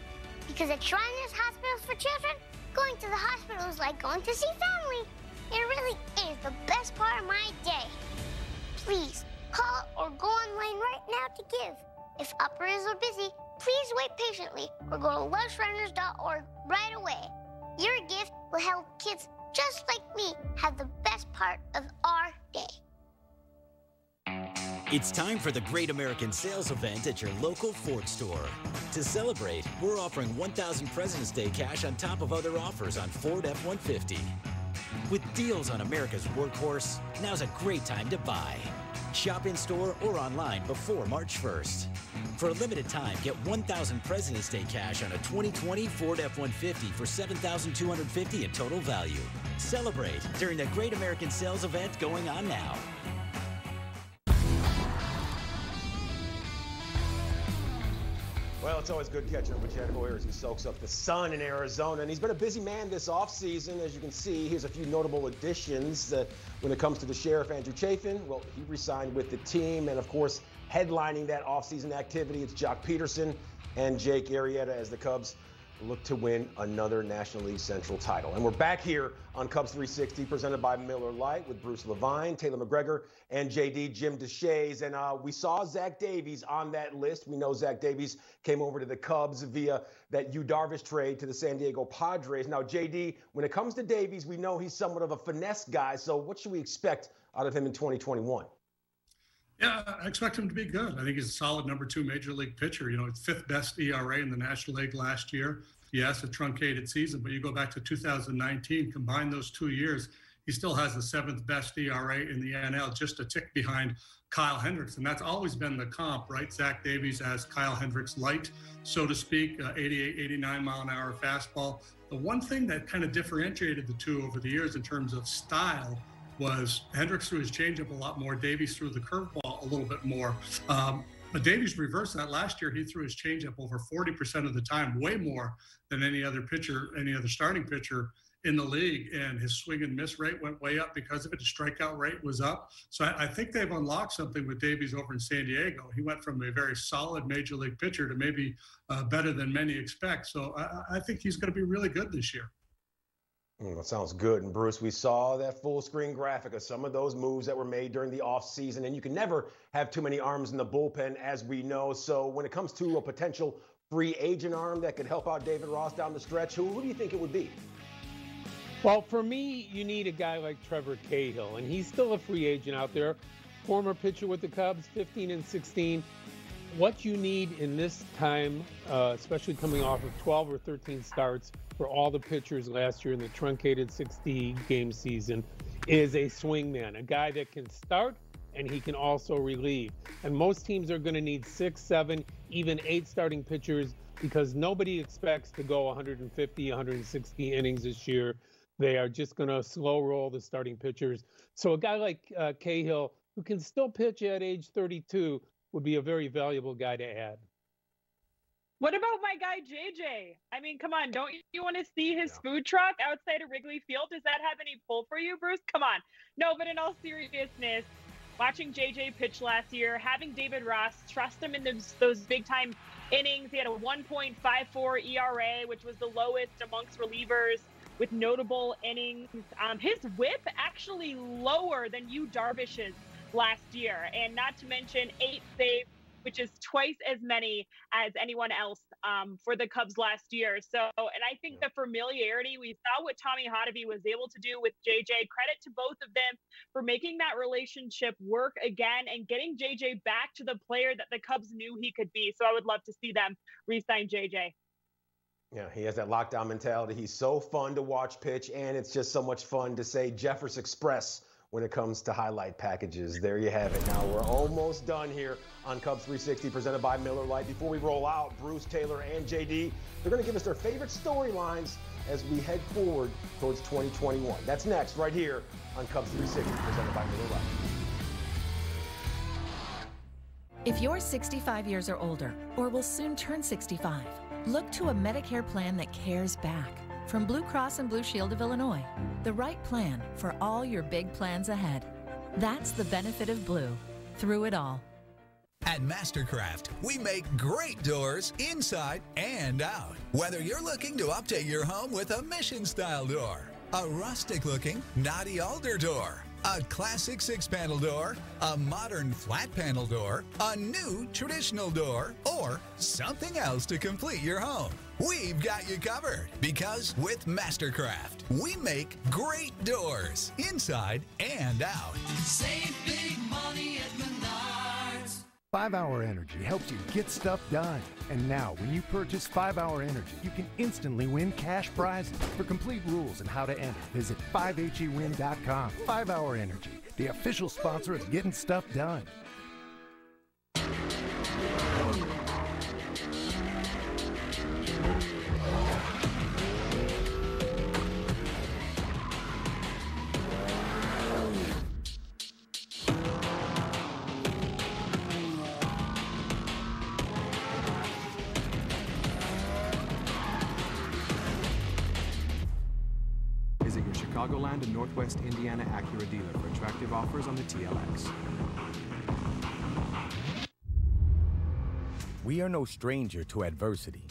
Because at Shriners Hospitals for Children, going to the hospital is like going to see family. It really is the best part of my day. Please call or go online right now to give. If operators are busy, please wait patiently or go to loveshriners.org right away. Your gift will help kids just like me have the best part of our day.
It's time for the Great American Sales Event at your local Ford store. To celebrate, we're offering 1000 President's Day cash on top of other offers on Ford F 150. With deals on America's workhorse, now's a great time to buy. Shop in store or online before March 1st. For a limited time, get 1000 President's Day cash on a 2020 Ford F 150 for 7250 in total value. Celebrate during the Great American Sales Event going on now.
Well, it's always good catching up with Jed Hoyer as he soaks up the sun in Arizona. And he's been a busy man this offseason. As you can see, here's a few notable additions. Uh, when it comes to the sheriff, Andrew Chafin, well, he resigned with the team. And of course, headlining that offseason activity, it's Joc Pederson and Jake Arrieta as the Cubs look to win another National League Central title. And we're back here on Cubs 360, presented by Miller Lite with Bruce Levine, Taylor McGregor, and JD Jim Deshaies. And uh, we saw Zach Davies on that list. We know Zach Davies came over to the Cubs via that Yu Darvish trade to the San Diego Padres. Now, JD, when it comes to Davies, we know he's somewhat of a finesse guy. So what should we expect out of him in 2021?
Yeah, I expect him to be good. I think he's a solid number two major league pitcher. You know, fifth best ERA in the National League last year. Yes, a truncated season, but you go back to 2019, combine those two years, he still has the seventh best ERA in the NL, just a tick behind Kyle Hendricks. And that's always been the comp, right? Zach Davies as Kyle Hendricks light, so to speak, uh, 88, 89 mile an hour fastball. The one thing that kind of differentiated the two over the years in terms of style was Hendricks threw his changeup a lot more. Davies threw the curveball a little bit more. Um, but Davies reversed that last year. He threw his changeup over 40% of the time, way more than any other pitcher, any other starting pitcher in the league. And his swing and miss rate went way up because of it. His strikeout rate was up. So I, I think they've unlocked something with Davies over in San Diego. He went from a very solid major league pitcher to maybe uh, better than many expect. So I, I think he's going to be really good this year.
Mm, that sounds good. And Bruce, we saw that full screen graphic of some of those moves that were made during the offseason. And you can never have too many arms in the bullpen, as we know. So when it comes to a potential free agent arm that could help out David Ross down the stretch, who, who do you think it would be?
Well, for me, you need a guy like Trevor Cahill, and he's still a free agent out there. Former pitcher with the Cubs, 15 and 16. What you need in this time, uh, especially coming off of 12 or 13 starts, for all the pitchers last year in the truncated 60 game season is a swingman, a guy that can start and he can also relieve. And most teams are going to need six, seven, even eight starting pitchers because nobody expects to go 150, 160 innings this year. They are just going to slow roll the starting pitchers. So a guy like uh, Cahill, who can still pitch at age 32, would be a very valuable guy to add.
What about my guy JJ? I mean, come on, don't you want to see his yeah. food truck outside of Wrigley Field? Does that have any pull for you, Bruce? Come on. No, but in all seriousness, watching JJ pitch last year, having David Ross trust him in those, those big time innings, he had a 1.54 ERA, which was the lowest amongst relievers with notable innings. Um, his whip actually lower than Yu Darvish's last year, and not to mention eight saves which is twice as many as anyone else um, for the Cubs last year. So, and I think the familiarity, we saw what Tommy Hotovy was able to do with JJ. Credit to both of them for making that relationship work again and getting JJ back to the player that the Cubs knew he could be. So I would love to see them re sign JJ.
Yeah, he has that lockdown mentality. He's so fun to watch pitch, and it's just so much fun to say Jeffress Express when it comes to highlight packages. There you have it. Now we're almost done here on Cubs 360 presented by Miller Lite. Before we roll out, Bruce, Taylor, and JD, they're going to give us their favorite storylines as we head forward towards 2021. That's next right here on Cubs 360 presented by Miller Lite.
If you're 65 years or older, or will soon turn 65, look to a Medicare plan that cares back. From Blue Cross and Blue Shield of Illinois, the right plan for all your big plans ahead. That's the benefit of Blue, through it all.
At Mastercraft, we make great doors inside and out. Whether you're looking to update your home with a mission style door, a rustic looking knotty alder door, a classic six panel door, a modern flat panel door, a new traditional door, or something else to complete your home. We've got you covered because with Mastercraft, we make great doors inside and out. Save big money at.
5 Hour Energy helps you get stuff done. And now, when you purchase 5 Hour Energy, you can instantly win cash prizes. For complete rules and how to enter, visit 5hewin.com. 5 Hour Energy, the official sponsor of getting stuff done.
Chicagoland and Northwest Indiana Acura dealer for attractive offers on the TLX.
We are no stranger to adversity.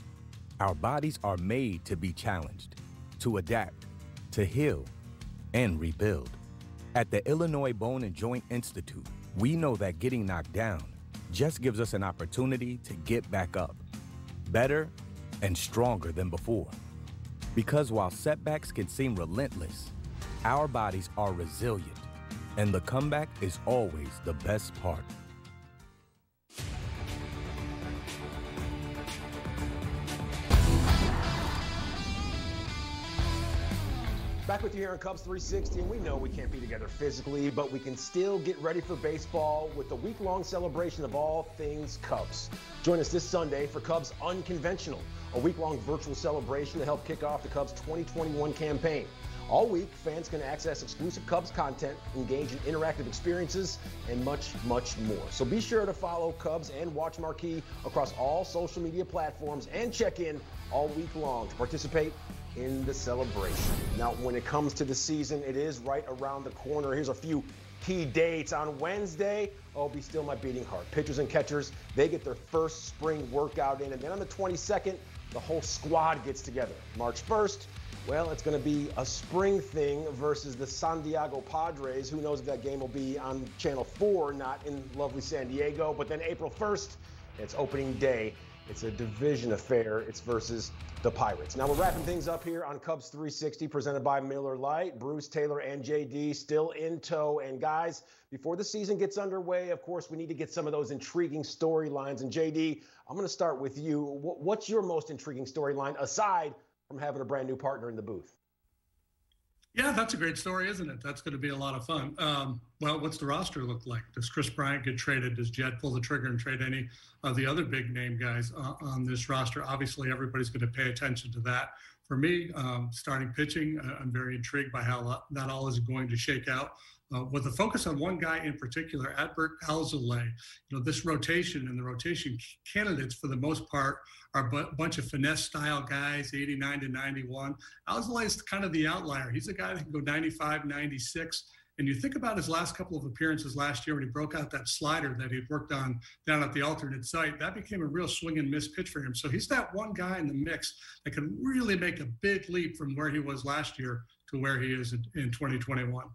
Our bodies are made to be challenged, to adapt, to heal, and rebuild. At the Illinois Bone and Joint Institute, we know that getting knocked down just gives us an opportunity to get back up, better and stronger than before. Because while setbacks can seem relentless, our bodies are resilient, and the comeback is always the best part.
Back with you here on Cubs 360, and we know we can't be together physically, but we can still get ready for baseball with the week-long celebration of all things Cubs. Join us this Sunday for Cubs Unconventional, a week-long virtual celebration to help kick off the Cubs 2021 campaign. All week, fans can access exclusive Cubs content, engage in interactive experiences, and much, much more. So be sure to follow Cubs and Watch Marquee across all social media platforms and check in all week long to participate in the celebration. Now, when it comes to the season, it is right around the corner. Here's a few key dates. On Wednesday, oh, be still my beating heart. Pitchers and catchers, they get their first spring workout in. And then on the 22nd, the whole squad gets together. March 1st, well, it's going to be a spring thing versus the San Diego Padres. Who knows if that game will be on Channel 4, not in lovely San Diego. But then April 1st, it's opening day. It's a division affair. It's versus the Pirates. Now we're wrapping things up here on Cubs 360, presented by Miller Lite. Bruce Taylor and JD still in tow. And guys, before the season gets underway, of course, we need to get some of those intriguing storylines. And JD, I'm going to start with you. What's your most intriguing storyline aside from having a brand new partner in the booth?
Yeah, that's a great story, isn't it? That's going to be a lot of fun. Um, well, what's the roster look like? Does Kris Bryant get traded? Does Jed pull the trigger and trade any of the other big name guys uh, on this roster? Obviously, everybody's going to pay attention to that. For me, um, starting pitching, uh, I'm very intrigued by how that all is going to shake out uh, with a focus on one guy in particular, Adbert Alzolay. You know, this rotation and the rotation candidates for the most part are a bunch of finesse style guys, 89 to 91. Alzolay is kind of the outlier. He's a guy that can go 95, 96. And you think about his last couple of appearances last year when he broke out that slider that he'd worked on down at the alternate site, that became a real swing and miss pitch for him. So he's that one guy in the mix that can really make a big leap from where he was last year to where he is in, in 2021.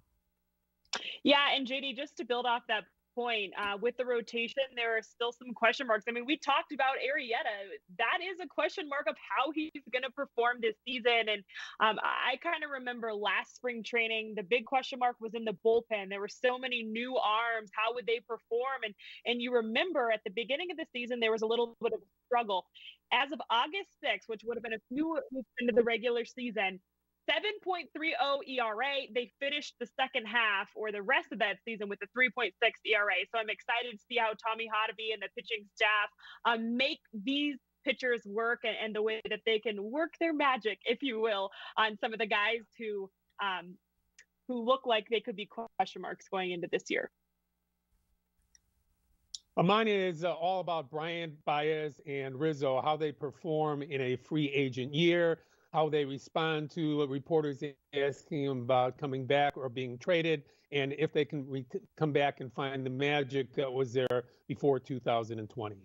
Yeah, and JD, just to build off that point, uh, with the rotation, there are still some question marks. I mean, we talked about Arrieta. That is a question mark of how he's going to perform this season. And um, I kind of remember last spring training, the big question mark was in the bullpen. There were so many new arms. How would they perform? And and you remember at the beginning of the season, there was a little bit of struggle. As of August 6th, which would have been a few weeks into the regular season, 7.30 ERA. They finished the second half or the rest of that season with a 3.6 ERA. So I'm excited to see how Tommy Hottovy and the pitching staff um, make these pitchers work and, and, the way that they can work their magic, if you will, on some of the guys who um, who look like they could be question marks going into this year.
Mine is uh, all about Bryant Baez and Rizzo, how they perform in a free agent year how they respond to reporters asking them about coming back or being traded, and if they can re- come back and find the magic that was there before 2020.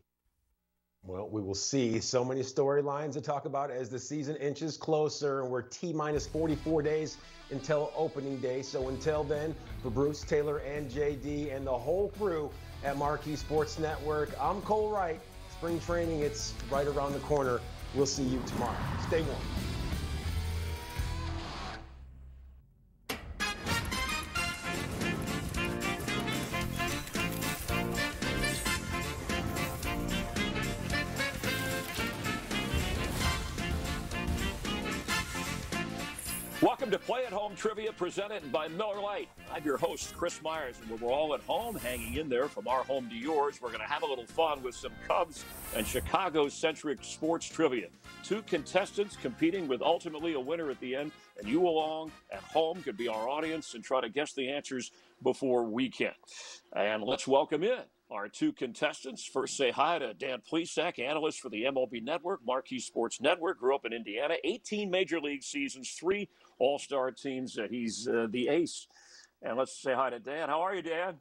Well, we will see so many storylines to talk about as the season inches closer, and we're T minus 44 days until opening day. So until then, for Bruce Taylor and JD and the whole crew at Marquee Sports Network, I'm Cole Wright. Spring training, it's right around the corner. We'll see you tomorrow. Stay warm.
Welcome to Play at Home Trivia presented by Miller Lite. I'm your host, Chris Myers, and we're all at home hanging in there from our home to yours. We're going to have a little fun with some Cubs and Chicago centric sports trivia. Two contestants competing with ultimately a winner at the end, and you along at home could be our audience and try to guess the answers before we can. And let's welcome in our two contestants. First, say hi to Dan Plesac, analyst for the MLB Network, Marquee Sports Network. Grew up in Indiana, 18 major league seasons, three all star teams. Uh, he's uh, the ace. And let's say hi to Dan. How are you, Dan?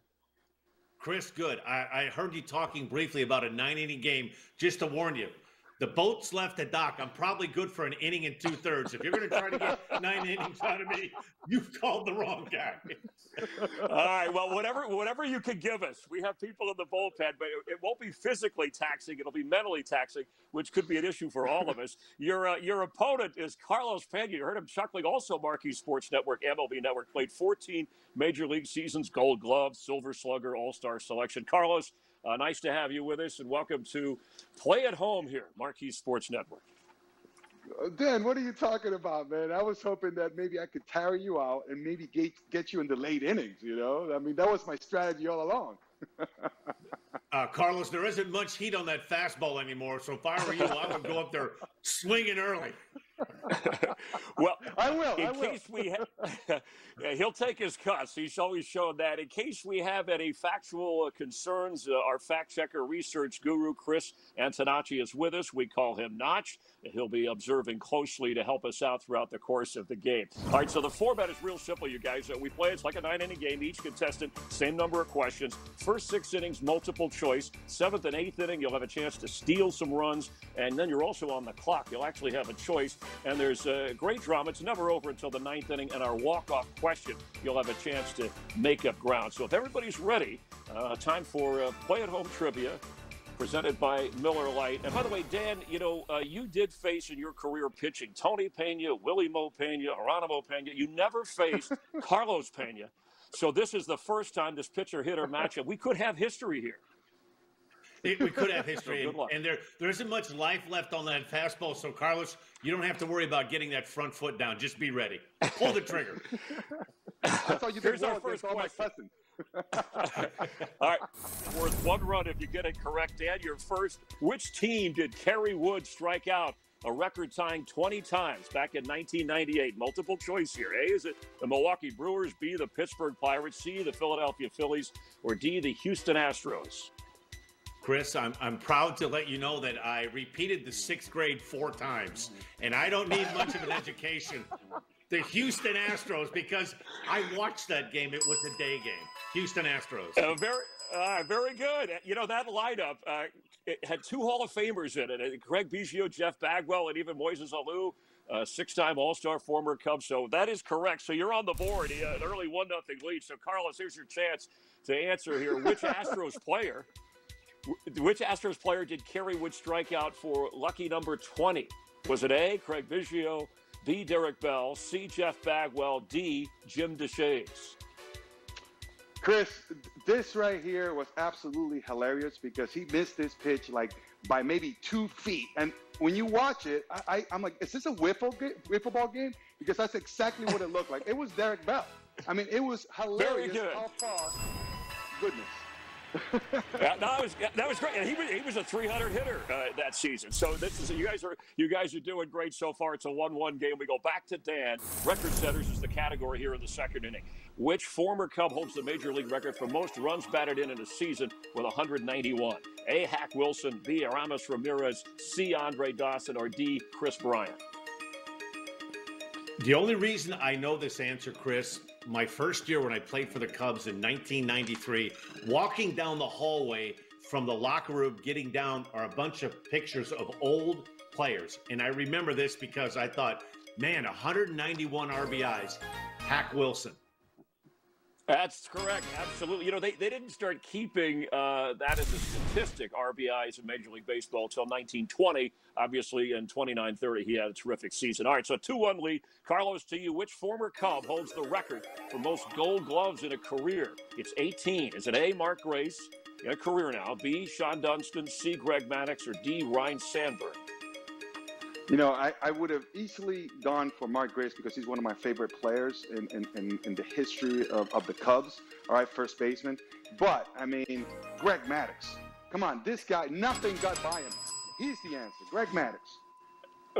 Chris, good. I, I heard you talking briefly about a nine inning game. Just to warn you, the boat's left the dock. I'm probably good for an inning and two thirds. If you're going to try to get nine innings out of me, you've called the wrong guy.
All right. Well, whatever whatever you can give us. We have people in the bullpen, but it, it, won't be physically taxing. It'll be mentally taxing, which could be an issue for all of us. Your uh, your opponent is Carlos Pena. You heard him chuckling. Also, Marquee Sports Network, MLB Network, played 14 major league seasons, Gold Glove, Silver Slugger, All Star selection. Carlos, uh, nice to have you with us, and welcome to Play at Home here, Marquee Sports Network.
Uh, Dan, what are you talking about, man? I was hoping that maybe I could tire you out and maybe get get you in the late innings. You know, I mean, that was my strategy all along.
uh, Carlos, there isn't much heat on that fastball anymore. So if I were you, I would go up there swinging early.
well,
I will.
In
I will.
case we, ha- yeah, he'll take his cuts. He's always shown that. In case we have any factual uh, concerns, uh, our fact checker, research guru Chris Antonacci is with us. We call him Notch. He'll be observing closely to help us out throughout the course of the game. All right, so the format is real simple, you guys. Uh, we play it's like a nine-inning game. Each contestant, same number of questions. First six innings, multiple choice. Seventh and eighth inning, you'll have a chance to steal some runs, and then you're also on the clock. You'll actually have a choice, and there's uh, great drama. It's never over until the ninth inning, and our walk-off question, you'll have a chance to make up ground. So if everybody's ready, uh, time for uh, play-at-home trivia presented by Miller Lite. And by the way, Dan, you know, uh, you did face in your career pitching Tony Pena, Willie Mo Pena, Geronimo Pena. You never faced Carlos Pena. So this is the first time this pitcher hitter matchup. We could have history here.
It- we could have history,
So good
and,
luck.
and there there isn't much life left on that fastball. So, Carlos, you don't have to worry about getting that front foot down. Just be ready. Pull the trigger.
That's all you did
Here's our first
all
question.
cussing.
All right, worth one run if you get it correct, Dan. Your first. Which team did Kerry Wood strike out a record tying 20 times back in 1998? Multiple choice here. A is it the Milwaukee Brewers, B the Pittsburgh Pirates, C the Philadelphia Phillies, or D the Houston Astros?
Chris, I'm, I'm proud to let you know that I repeated the sixth grade four times, and I don't need much of an education. The Houston Astros, because I watched that game. It was a day game. Houston Astros.
Uh, very, uh, very good. You know that lineup uh, it had two Hall of Famers in it: Craig Biggio, Jeff Bagwell, and even Moises Alou, uh, six-time All-Star, former Cub. So that is correct. So you're on the board. An early one nothing lead. So Carlos, here's your chance to answer here. Which Astros player? Wh- Which Astros player did Kerry Wood strike out for lucky number 20? Was it A, Craig Biggio, B, Derek Bell, C, Jeff Bagwell, D, Jim Deshaies?
Chris, this right here was absolutely hilarious because he missed this pitch like by maybe two feet. And when you watch it, I, I, I'm like, is this a wiffle, ga- wiffle ball game? Because that's exactly what it looked like. It was Derek Bell. I mean, it was hilarious
good.
how far. Goodness.
Yeah, no, that was that was great. And he was he was a 300 hitter uh, that season. So this is you guys are you guys are doing great so far. It's a 1-1 game. We go back to Dan. Record setters is the category here in the second inning. Which former Cub holds the major league record for most runs batted in in a season with 191? A. Hack Wilson, B. Aramis Ramirez, C. Andre Dawson, or D. Kris Bryant.
The only reason I know this answer, Chris, my first year when I played for the Cubs in 1993, walking down the hallway from the locker room, getting down are a bunch of pictures of old players. And I remember this because I thought, man, 191 RBIs, Hack Wilson.
That's correct. Absolutely. You know, they, they didn't start keeping uh, that as a statistic, RBIs in Major League Baseball, until 1920. Obviously, in 29 30, he had a terrific season. All right, so 2 1 lead. Carlos, to you, which former Cub holds the record for most gold gloves in a career? It's 18. Is it A, Mark Grace, in a career now, B, Shawon Dunston, C, Greg Maddux, or D, Ryne Sandberg?
You know, I, I would have easily gone for Mark Grace because he's one of my favorite players in, in, in, in the history of, of the Cubs. All right, first baseman. But, I mean, Greg Maddux. Come on, this guy, nothing got by him. He's the answer. Greg Maddux.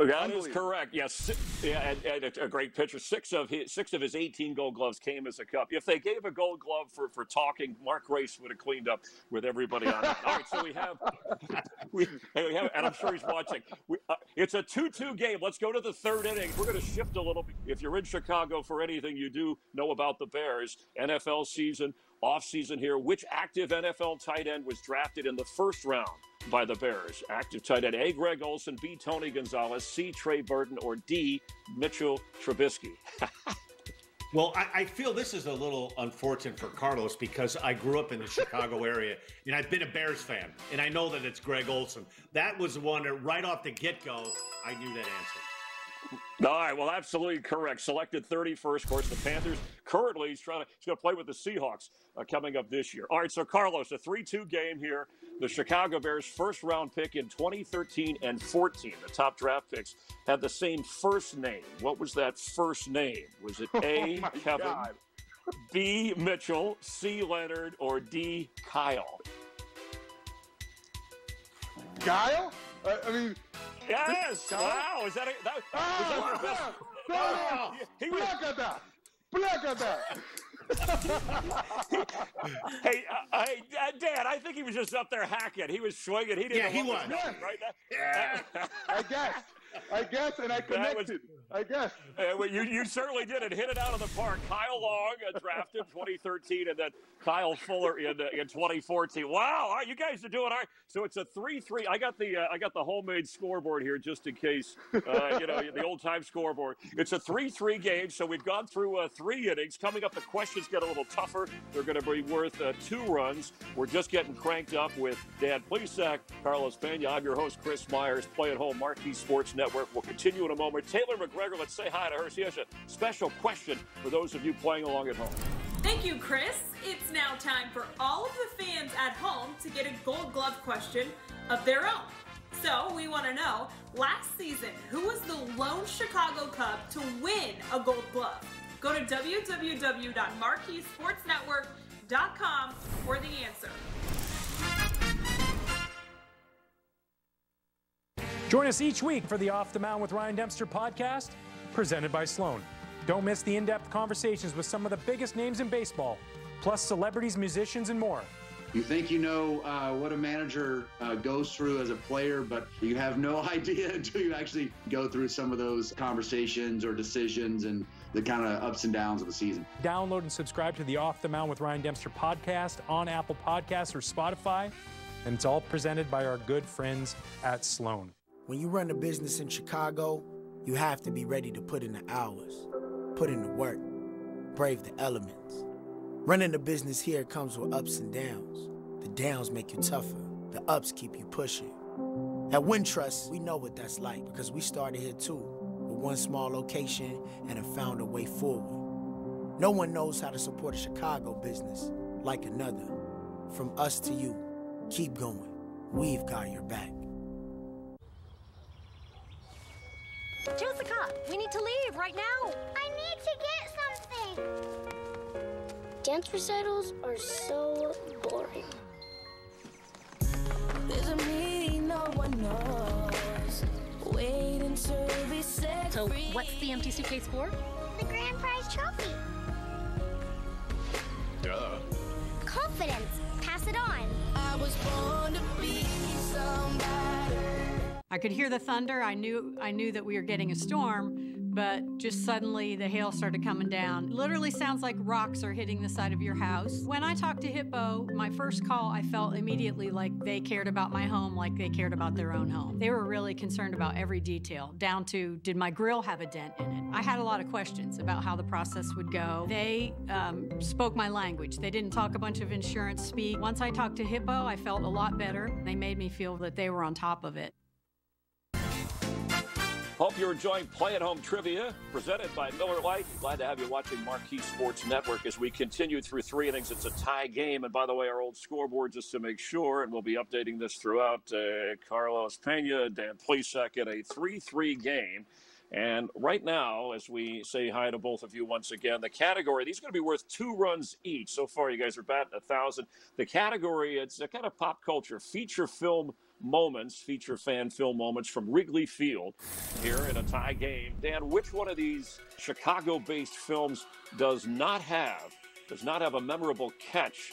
That is correct. Yes, yeah, and, and a, a great pitcher. Six of his six of his 18 Gold Gloves came as a cup. If they gave a Gold Glove for for talking, Mark Grace would have cleaned up with everybody on it. All right, so we have, we, and we have, and I'm sure he's watching. We, uh, it's a 2-2 game. Let's go to the third inning. We're going to shift a little. If you're in Chicago for anything you do know about the Bears, NFL season, off season here. Which active NFL tight end was drafted in the first round? by the Bears. Active tight end A. Greg Olsen, B. Tony Gonzalez, C. Trey Burton, or D. Mitchell Trubisky.
Well, I, I feel this is a little unfortunate for Carlos because I grew up in the Chicago area and I've been a Bears fan, and I know that it's Greg Olsen. That was the one that right off the get go, I knew that answer.
All right, well, absolutely correct. Selected 31st. Of course, the Panthers currently he's trying to he's going to play with the Seahawks uh, coming up this year. All right, so Carlos, a 3-2 game here. The Chicago Bears first round pick in 2013 and 14. The top draft picks had the same first name. What was that first name? Was it A.
Oh
Kevin,
God.
B. Mitchell, C. Leonard, or D. Kyle?
I, I mean,
Yes. Wow. Is that a, that, was that your best?
Oh,
He was,
Placata! Placata!
hey, uh, hey, uh, Dan, I think he was just up there hacking. He was swinging. He didn't
Yeah, he was.
coming, right?
Yeah. I guess. I guess, and I
That was-
connected. I guess.
Uh, you, you certainly did and hit it out of the park. Kyle Long uh, drafted 2013, and then Kyle Fuller in uh, in 2014. Wow, all right, you guys are doing all right. So it's a three-three. I got the uh, I got the homemade scoreboard here just in case, uh, you know, the old-time scoreboard. It's a three-three game. So we've gone through uh, three innings. Coming up, the questions get a little tougher. They're going to be worth uh, two runs. We're just getting cranked up with Dan Plesac, Carlos Pena. I'm your host, Chris Myers. Play at home, Marquee Sports Network. We'll continue in a moment. Taylor McGregor, let's say hi to her. She has a special question for those of you playing along at home.
Thank you, Chris. It's now time for all of the fans at home to get a gold glove question of their own. So we want to know last season, who was the lone Chicago Cub to win a gold glove? Go to www.marqueesportsnetwork.com for the answer.
Join us each week for the Off the Mound with Ryan Dempster podcast, presented by Sloan. Don't miss the in depth conversations with some of the biggest names in baseball, plus celebrities, musicians, and more.
You think you know uh, what a manager uh, goes through as a player, but you have no idea until you actually go through some of those conversations or decisions and the kind of ups and downs of the season.
Download and subscribe to the Off the Mound with Ryan Dempster podcast on Apple Podcasts or Spotify. And it's all presented by our good friends at Sloan.
When you run a business in Chicago, you have to be ready to put in the hours, put in the work, brave the elements. Running a business here comes with ups and downs. The downs make you tougher, the ups keep you pushing. At Wintrust, we know what that's like because we started here too, with one small location and have found a way forward. No one knows how to support a Chicago business like another. From us to you, keep going. We've got your back.
Jessica, we need to leave right now. I need to get something. Dance recitals are so boring.
There's a meaning no one knows. Wait until we set
So,
free.
what's the empty suitcase for?
The grand prize trophy.
Duh.
Confidence. Pass it on.
I was born to be somebody.
I could hear the thunder. I knew I knew that we were getting a storm, but just suddenly the hail started coming down. Literally sounds like rocks are hitting the side of your house. When I talked to Hippo, my first call, I felt immediately like they cared about my home like they cared about their own home. They were really concerned about every detail, down to did my grill have a dent in it? I had a lot of questions about how the process would go. They um, spoke my language. They didn't talk a bunch of insurance speak. Once I talked to Hippo, I felt a lot better. They made me feel that they were on top of it.
Hope you're enjoying Play at Home Trivia, presented by Miller Lite. Glad to have you watching Marquee Sports Network as we continue through three innings. It's a tie game. And by the way, our old scoreboard, just to make sure, and we'll be updating this throughout, uh, Carlos Pena, Dan Plesac in a 3 3 game. And right now, as we say hi to both of you once again, the category, these are going to be worth two runs each. So far, you guys are batting a thousand. The category, it's a kind of pop culture feature film moments, feature fan film moments from Wrigley Field here in a tie game. Dan, which one of these Chicago-based films does not have does not have a memorable catch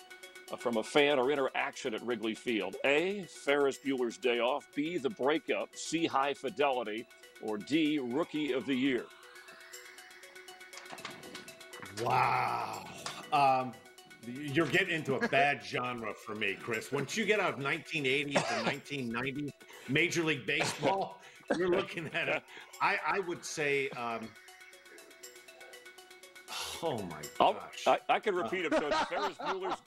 from a fan or interaction at Wrigley Field? A. Ferris Bueller's Day Off. B. The Breakup. C. High Fidelity. Or D. Rookie of the Year.
Wow. Um, you're getting into a bad genre for me, Chris. Once you get out of 1980s and 1990s Major League Baseball, you're looking at a. I, I would say. Um, oh my
I'll-
gosh.
I, I can repeat it. So it's Ferris Bueller's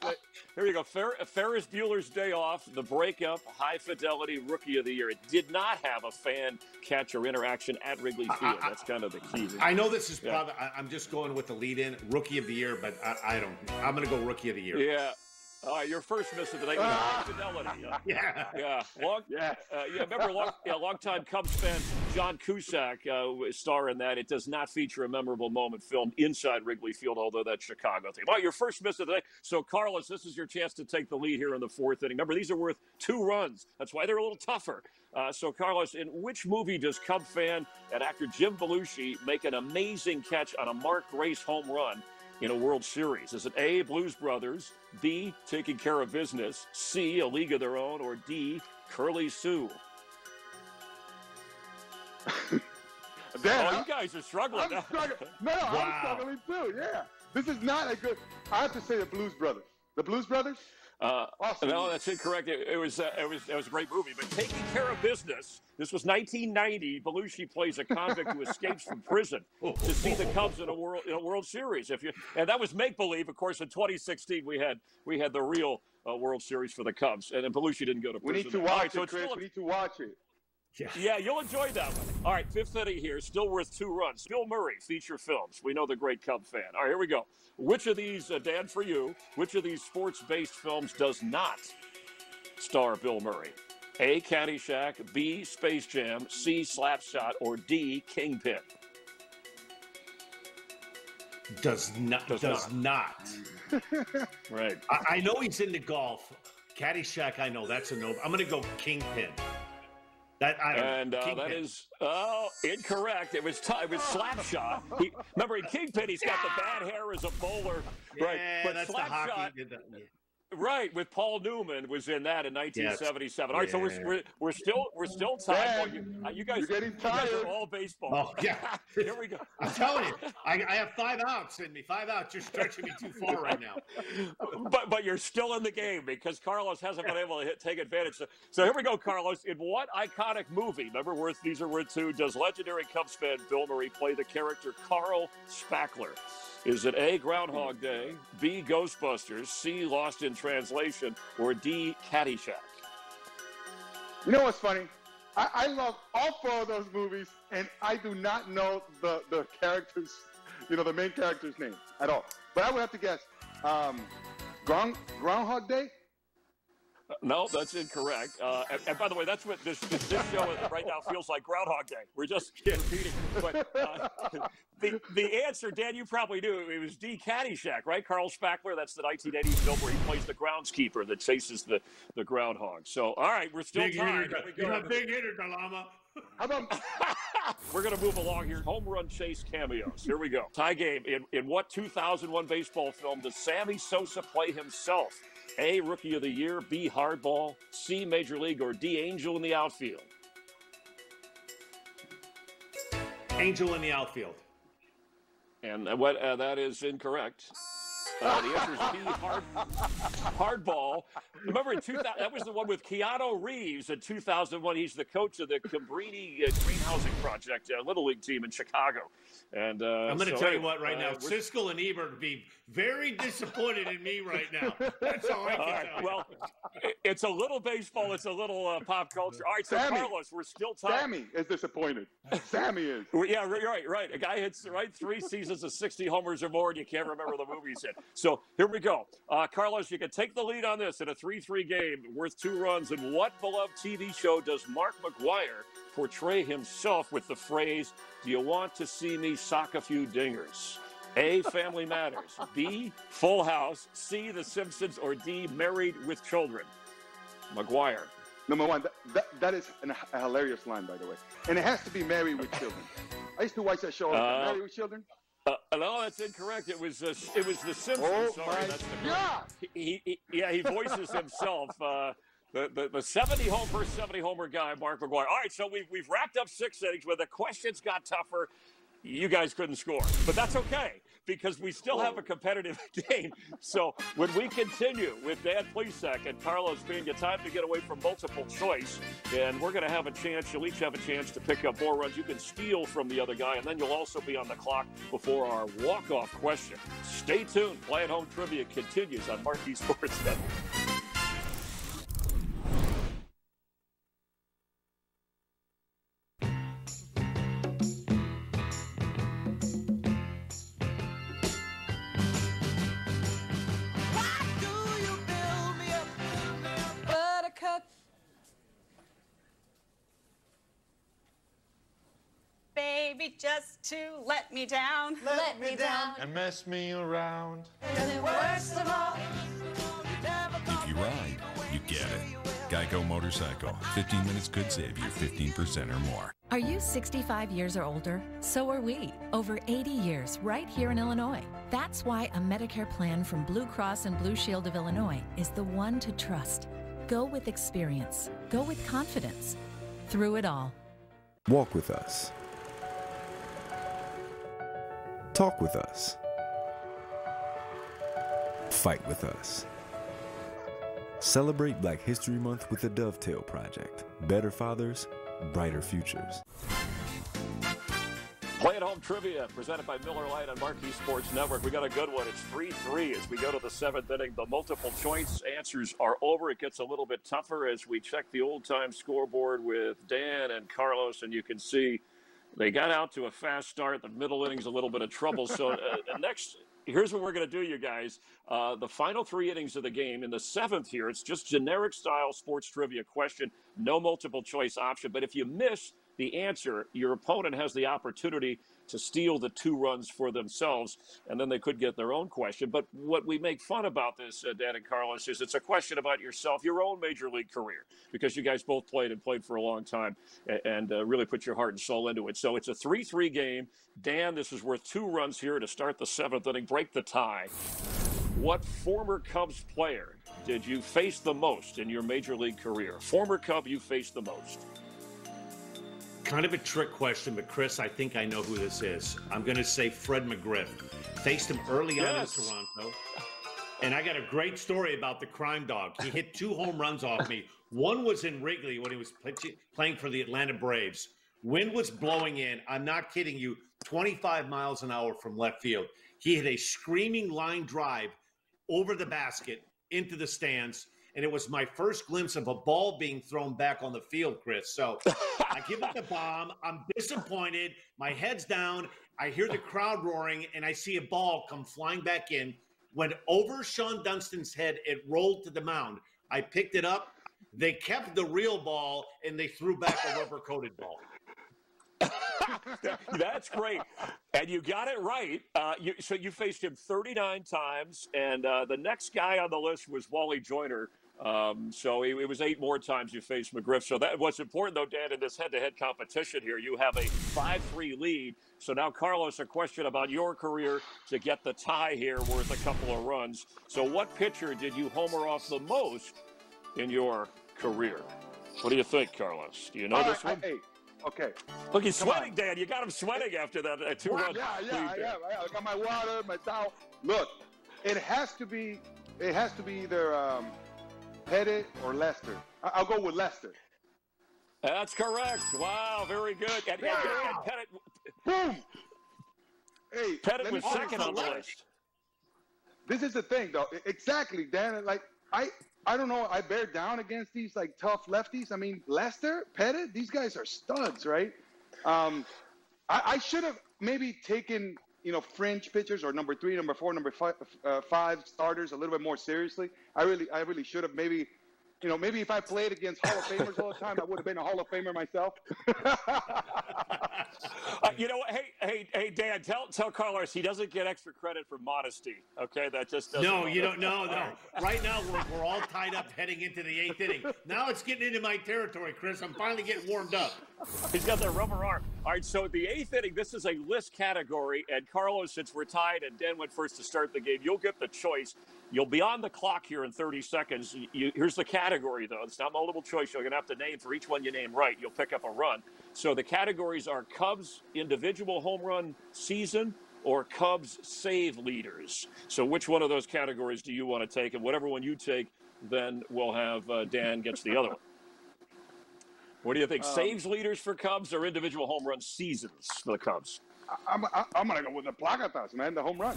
Here you go. Fer, Ferris Bueller's Day Off, The Breakup, High Fidelity, Rookie of the Year. It did not have a fan catch or interaction at Wrigley Field. That's kind of the key.
I know this is
Yeah.
probably. I, I'm just going with the lead-in Rookie of the Year, but I, I don't. I'm going to go Rookie of the Year.
Yeah. All right, your first miss of the night was High Fidelity. Yeah.
Yeah.
Yeah. Long,
Yes.
uh, yeah, remember, long, yeah, long time Cubs fan John Cusack uh, star in that. It does not feature a memorable moment filmed inside Wrigley Field, although that's Chicago. All right, your first miss of the day. So, Carlos, this is your chance to take the lead here in the fourth inning. Remember, these are worth two runs. That's why they're a little tougher. Uh, so, Carlos, in which movie does Cub fan and actor Jim Belushi make an amazing catch on a Mark Grace home run in a World Series? Is it A, Blues Brothers, B, Taking Care of Business, C, A League of Their Own, or D, Curly Sue?
Dad,
oh, you guys are struggling.
I'm struggling. No, no, I'm struggling too. Yeah, this is not a good. I have to say the Blues Brothers. The Blues Brothers.
Uh,
Awesome.
No, that's incorrect. It, it was uh, it was it was a great movie. But taking care of business. This was 1990. Belushi plays a convict who escapes from prison to see the Cubs in a world in a World Series. If you and that was make believe. Of course, in 2016 we had we had the real uh, World Series for the Cubs, and, then Belushi didn't go to prison.
We need to watch
so
it,
it's
Chris.
a-
We need to watch it.
Yeah, you'll enjoy that one. All right, fifth inning here, still worth two runs. Bill Murray, feature films. We know the great Cub fan. All right, here we go. Which of these, uh, Dan, for you, which of these sports based films does not star Bill Murray? A. Caddyshack, B. Space Jam, C. Slapshot, or D. Kingpin?
Does not.
Does
Does, not.
right.
I, I know he's into golf. Caddyshack, I know that's a no. I'm going to go Kingpin. That.
And uh, that is oh incorrect. It was t- it was Slapshot. He, remember in Kingpin, he's got the bad hair as a bowler, right? But
that's the
Slapshot,
yeah.
Right, with Paul Newman was in that in 1977. All right, so we're, we're we're still we're still tied. Well, you, uh, you guys,
You're getting
you guys
tired.
are all baseball.
Oh, yeah.
Here we go.
I'm telling you, I, I have five outs in me. Five outs. You're stretching me too far right now.
but but you're still in the game because Carlos hasn't been able to hit, take advantage. So, so here we go, Carlos. In what iconic movie? Remember, worth these are worth two. Does legendary Cubs fan Bill Murray play the character Carl Spackler? Is it A. Groundhog Day, B. Ghostbusters, C. Lost in Translation, or D. Caddyshack?
You know what's funny? I, I love all four of those movies, and I do not know the the characters, you know, the main character's name at all. But I would have to guess. Um, Ground Groundhog Day.
No, that's incorrect. Uh, and, and by the way, that's what this, this, this show right now feels like Groundhog Day. We're just repeating. But uh, the the answer, Dan, you probably knew it was D. Caddyshack, right? Carl Spackler. That's the 1980s film where he plays the groundskeeper that chases the the groundhog. So, all right, we're still
Big
tied.
hitter.
We
You're a big hitter, Dalama.
How about
We're going to move along here. Home run chase cameos. Here we go. Tie game. In, in what 2001 baseball film does Sammy Sosa play himself? A. Rookie of the Year. B. Hardball. C. Major League. Or D. Angel in the outfield.
Angel in the outfield.
And what uh, that is incorrect. Uh, the answer is B. Hard, hardball. Remember in 2000, that was the one with Keanu Reeves in 2001. He's the coach of the Cabrini uh, Green Housing Project, uh, Little League team in Chicago. And uh,
I'm going to
so
tell you what right
uh,
now.
we're-
Siskel and Ebert would be very disappointed in me right now. That's all I can
All right,
tell
well, it- it's a little baseball, it's a little uh, pop culture. All right, so
Sammy.
Carlos, we're still tied.
Sammy is disappointed. Sammy is.
Yeah, right, right, right. A guy hits right three seasons of 60 homers or more, and you can't remember the movie he's in. So here we go. Uh, Carlos, you can take the lead on this in a 3 3 game worth two runs. And what beloved TV show does Mark McGwire portray himself with the phrase, Do you want to see me sock a few dingers? A. Family Matters. B. Full House. C. The Simpsons. Or D. Married with Children. McGwire.
Number one, that, that, that is an, a hilarious line, by the way. And it has to be Married with Children. I used to watch that show, all the time.
Uh,
Married with Children.
Uh, no, that's incorrect. It was uh, it was the Simpsons.
Oh,
Sorry,
my
that's the
God.
He, he, yeah, he voices himself. Uh, the, the, the 70 home first 70 homer guy, Mark McGwire. All right, so we've, we've wrapped up six innings where the questions got tougher. You guys couldn't score, but that's okay because we still have a competitive game. So when we continue with Dan Plesac and Carlos Pena, time to get away from multiple choice, and we're going to have a chance. You'll each have a chance to pick up more runs. You can steal from the other guy, and then you'll also be on the clock before our walk-off question. Stay tuned. Play at home trivia continues on Marquee Sports Network.
Just to let me down.
Let me down. And mess me around.
And worst of all,
If you ride, you get it. Geico Motorcycle. 15 minutes could save you 15% or more.
Are you 65 years or older? So are we. Over 80 years, right here in Illinois. That's why a Medicare plan from Blue Cross and Blue Shield of Illinois is the one to trust. Go with experience. Go with confidence. Through it all.
Walk with us. Talk with us. Fight with us. Celebrate Black History Month with the Dovetail Project. Better fathers, brighter futures.
Play at home trivia presented by Miller Lite on Marquee Sports Network. We got a good one. It's 3 3 as we go to the seventh inning. The multiple choice answers are over. It gets a little bit tougher as we check the old time scoreboard with Dan and Carlos, and you can see they got out to a fast start. The middle inning's a little bit of trouble. So, uh, next, here's what we're going to do, you guys. Uh, the final three innings of the game. In the seventh here, it's just generic style sports trivia question, no multiple choice option. But if you miss the answer, your opponent has the opportunity to steal the two runs for themselves, and then they could get their own question. But what we make fun about this, uh, Dan and Carlos, is it's a question about yourself, your own major league career, because you guys both played and played for a long time and, and uh, really put your heart and soul into it. So it's a 3 3 game. Dan, this is worth two runs here to start the seventh inning, break the tie. What former Cubs player did you face the most in your major league career? Former Cub you faced the most.
Kind of a trick question, but Chris, I think I know who this is. I'm going to say Fred McGriff. Faced him early
Yes.
on in Toronto. And I got a great story about the crime dog. He hit two home runs off me. One was in Wrigley when he was playing for the Atlanta Braves. Wind was blowing in. I'm not kidding you. 25 miles an hour from left field. He hit a screaming line drive over the basket into the stands. And it was my first glimpse of a ball being thrown back on the field, Chris. So I give it the bomb. I'm disappointed. My head's down. I hear the crowd roaring, and I see a ball come flying back in. Went over Shawon Dunston's head. It rolled to the mound. I picked it up. They kept the real ball, and they threw back a rubber coated ball.
That's great. And you got it right. Uh, you, so you faced him 39 times, and uh, the next guy on the list was Wally Joyner. Um, so it, it was eight more times you faced McGriff. So that what's important, though, Dan, in this head-to-head competition here, you have a 5-3 lead. So now, Carlos, a question about your career to get the tie here worth a couple of runs. So what pitcher did you homer off the most in your career? What do you think, Carlos? Do you know
All
this
right,
one?
Hey, okay.
Look, he's
Come on.
sweating, Dan. You got him sweating after that uh, two-run.
yeah, yeah,
lead
yeah, yeah. I got my water, my towel. Look, it has to be, it has to be either um, Pettitte or Lester. I'll go with Lester.
That's correct. Wow, very good. And, and Pettitte,
Boom. Hey, Pettitte
was second on the list.
This is the thing, though. Exactly, Dan. Like I, I don't know. I bear down against these like tough lefties. I mean, Lester, Pettitte, these guys are studs, right? Um, I, I should have maybe taken you know fringe pitchers or number three, number four, number five, uh, five starters a little bit more seriously. I really, I really should have maybe. You know, maybe if I played against Hall of Famers all the time, I would have been a Hall of Famer myself.
Uh, you know what? Hey, hey, hey, Dan, tell tell Carlos he doesn't get extra credit for modesty. Okay, that just doesn't.
No, you don't. No, no. Right now, we're, we're all tied up heading into the eighth inning. Now it's getting into my territory, Chris. I'm finally getting warmed up.
He's got that rubber arm. All right, so the eighth inning, this is a list category, and Carlos, since we're tied and Dan went first to start the game, you'll get the choice. You'll be on the clock here in 30 seconds. You, here's the category, though. It's not multiple choice. You're going to have to name for each one you name right. You'll pick up a run. So the categories are Cubs individual home run season or Cubs save leaders. So which one of those categories do you want to take? And whatever one you take, then we'll have uh, Dan gets the other one. What do you think?
Um,
Saves leaders for Cubs or individual home run seasons for the Cubs?
I'm, I'm gonna go with the Plagatas, man, the home run.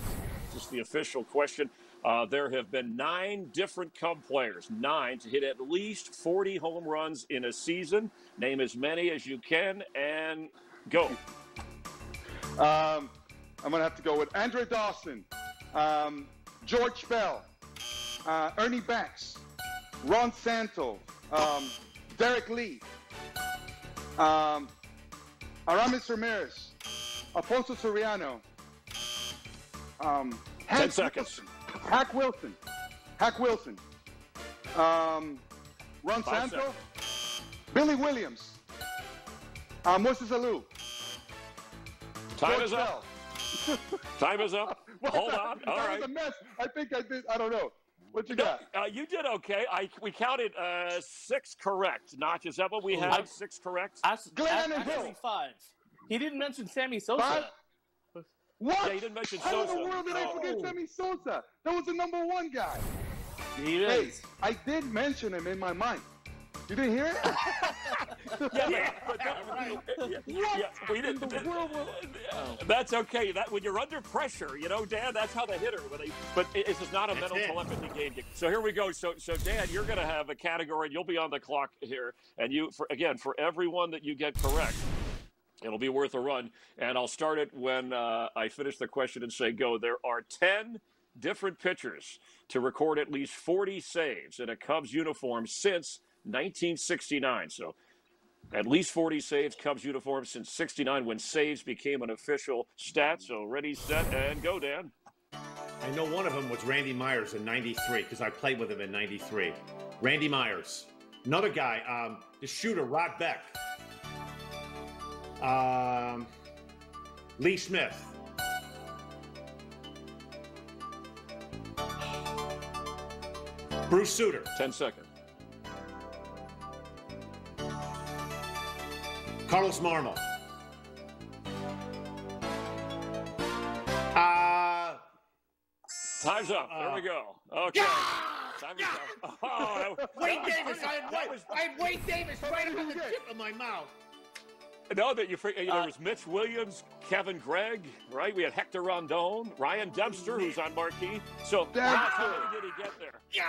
Just the official question. Uh, there have been nine different Cub players, nine to hit at least 40 home runs in a season. Name as many as you can and go.
Um, I'm gonna have to go with Andre Dawson, um, George Bell, uh, Ernie Banks, Ron Santo, um, Derrek Lee, um, Aramis Ramirez, Alfonso Soriano. Um,
Ten seconds.
Wilson. Hack Wilson. Hack Wilson. Um, Ron
Five
Santo. Billy Williams. Uh, Moses Alou.
Time
George
is up. Time is up.
Well,
Hold
that-
on. All
that
right.
was a mess. I think I did. I don't know. What you
No,
got?
uh, you did okay. I we counted uh, six correct. Notch, is that what we have?
I-
six correct.
Ask,
Glenn
ask,
and
ask
Hill.
me five. He didn't mention Sammy Sosa.
Five? What?
Yeah, you didn't mention
How in the world did I
Oh.
forget Sammy Sosa? That was the number one guy.
He
Hey,
is.
I did mention him in my mind. You didn't hear it?
Yeah, but, but that, yeah, yeah, we didn't. That's okay. That when you're under pressure, you know, Dan. That's how they hit her. When they, but it, this is not a
That's
mental
it.
telepathy game. So here we go. So so Dan, you're going to have a category. and You'll be on the clock here, and you for again for everyone that you get correct. It'll be worth a run, and I'll start it when uh, I finish the question and say go. There are ten different pitchers to record at least 40 saves in a Cubs uniform since 1969. So at least 40 saves, Cubs uniform since 69 when saves became an official stat. So ready, set, and go, Dan.
I know one of them was Randy Myers in 93 because I played with him in 93. Randy Myers. Another guy, um, the shooter, Rod Beck. Um, Lee Smith. Bruce Sutter.
10 seconds.
Carlos Marmol. Uh,
Time's up. There we go. Okay. Time is up. Oh, that-
Wade Davis. I had, Wade,
was-
I had Wade Davis right on the tip of my mouth.
No, that you, fig- you know, there was Mitch Williams, Kevin Gregg, right? We had Hector Rondon, Ryan Dempster, who's on marquee. So
That's
how
good.
did he get there? Yeah.